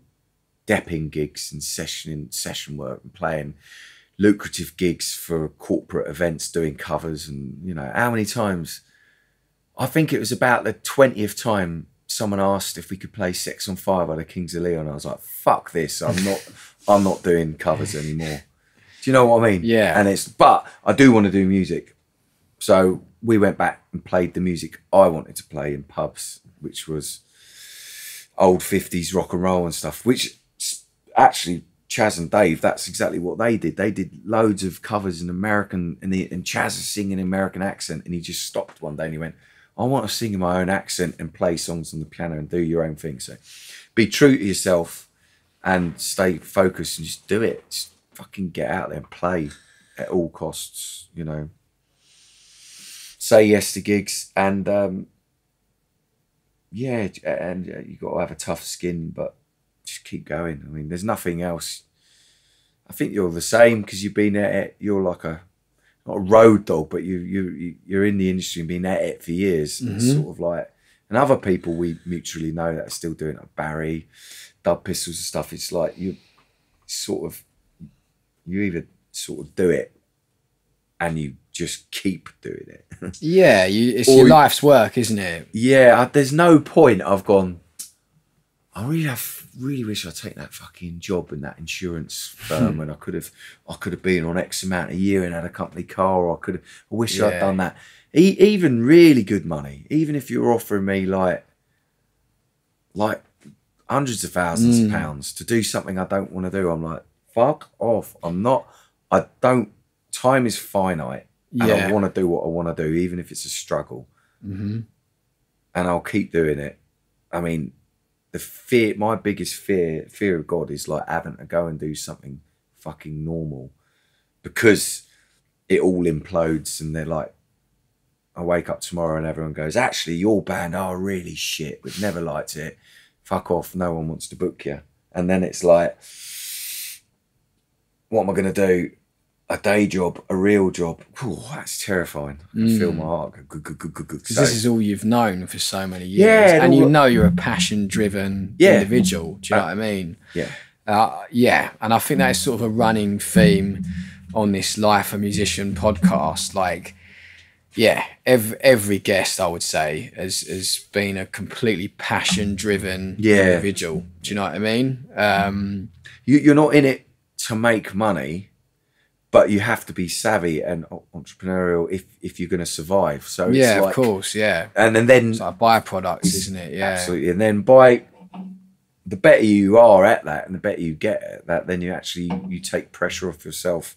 depping gigs and session session work and playing lucrative gigs for corporate events, doing covers, and you know how many times. I think it was about the twentieth time someone asked if we could play "Sex on Fire" by the Kings of Leon. I was like, "Fuck this! I'm not. <laughs> I'm not doing covers anymore." Do you know what I mean? Yeah. And it's but I do want to do music, so we went back and played the music I wanted to play in pubs, which was old 50s rock and roll and stuff, which actually Chas and Dave, that's exactly what they did. They did loads of covers in American, and, the, and Chas is singing in American accent, and he just stopped one day and he went, I want to sing in my own accent and play songs on the piano and do your own thing. So be true to yourself and stay focused and just do it. Just fucking get out there and play at all costs, you know. Say yes to gigs and um, yeah, and uh, you got to have a tough skin, but just keep going. I mean, there's nothing else. I think you're the same because you've been at it. You're like a not a road dog, but you you you- you're in the industry and been at it for years. And It's mm-hmm. sort of like, and other people we mutually know that are still doing it, like Barry, Dub Pistols and stuff. It's like you sort of you either sort of do it and you just keep doing it. <laughs> Yeah, you, it's Or your you- life's work, isn't it? yeah, I, there's no point. I've gone. I really have, really wish I'd taken that fucking job in that insurance <laughs> firm, and I could have, I could have been on X amount a year and had a company car, or I could have. I wish Yeah. I'd done that. E- even really good money, even if you're offering me like, like hundreds of thousands of pounds to do something I don't want to do, I'm like, fuck off. I'm not. I don't. Time is finite, and I want to do what I want to do, even if it's a struggle hmm and I'll keep doing it. I mean, the fear. My biggest fear, fear of God, is like having to go and do something fucking normal, because it all implodes, and they're like, I wake up tomorrow and everyone goes, actually, your band are really shit. We've never liked it. Fuck off. No one wants to book you. And then it's like, what am I going to do? A day job, a real job. Ooh, that's terrifying. I feel my heart go, go, go, go, go, So- this is all you've known for so many years. Yeah, and you know you're a passion driven Yeah. individual. Do you know what I mean? yeah. Uh, yeah, and I think that is sort of a running theme on this Lifer Musician podcast. Like, yeah, every, every guest I would say has has been a completely passion driven Yeah. individual. Do you know what I mean? Um, You, you're not in it to make money, but you have to be savvy and entrepreneurial if, if you're going to survive. So it's yeah, like, of course, yeah. And then, then It's like byproducts, isn't it? Yeah, Absolutely. And then by the better you are at that and the better you get at that, then you actually you take pressure off yourself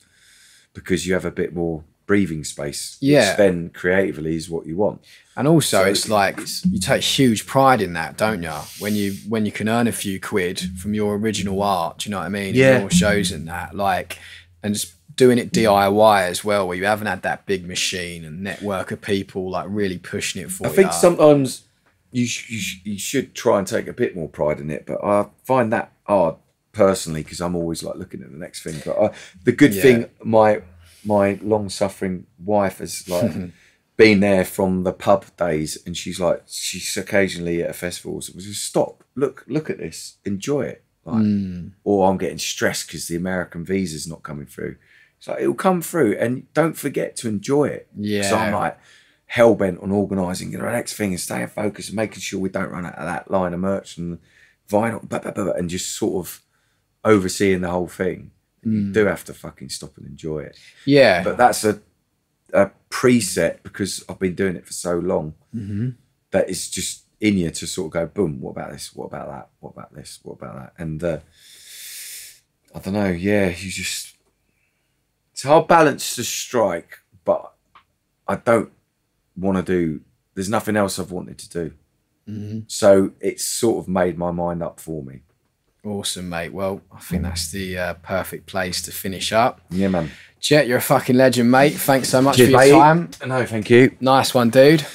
because you have a bit more breathing space. Yeah. Then creatively is what you want. And also, So it's like it's- you take huge pride in that, don't you? When you when you can earn a few quid from your original art, do you know what I mean? Yeah. Your shows and that, like, and just doing it DIY as well, where you haven't had that big machine and network of people like really pushing it for I you. think sometimes you, sh- you, sh- you should try and take a bit more pride in it, but I find that hard personally because I'm always like looking at the next thing. But I, the good Yeah. thing, my my long suffering wife has like <laughs> been there from the pub days, and she's like she's occasionally at festivals. It was just stop, look, look at this, enjoy it. Like, Mm. or I'm getting stressed because the American visa's not coming through. Like it'll come through, and don't forget to enjoy it. Yeah. So I'm like hell bent on organising the next thing and staying focused and making sure we don't run out of that line of merch and vinyl, blah, blah, blah, and just sort of overseeing the whole thing. You do have to fucking stop and enjoy it. yeah, But that's a a preset because I've been doing it for so long that it's just in you to sort of go, boom, what about this? What about that? What about this? What about that? And uh, I don't know, yeah, you just it's hard balance to strike, but I don't want to do there's nothing else I've wanted to do. So it's sort of made my mind up for me. awesome, mate. Well, I think that's the uh, perfect place to finish up. Yeah, man. Jet, you're a fucking legend, mate. Thanks so much Cheers, for your mate. time. No, thank you. Nice one, dude.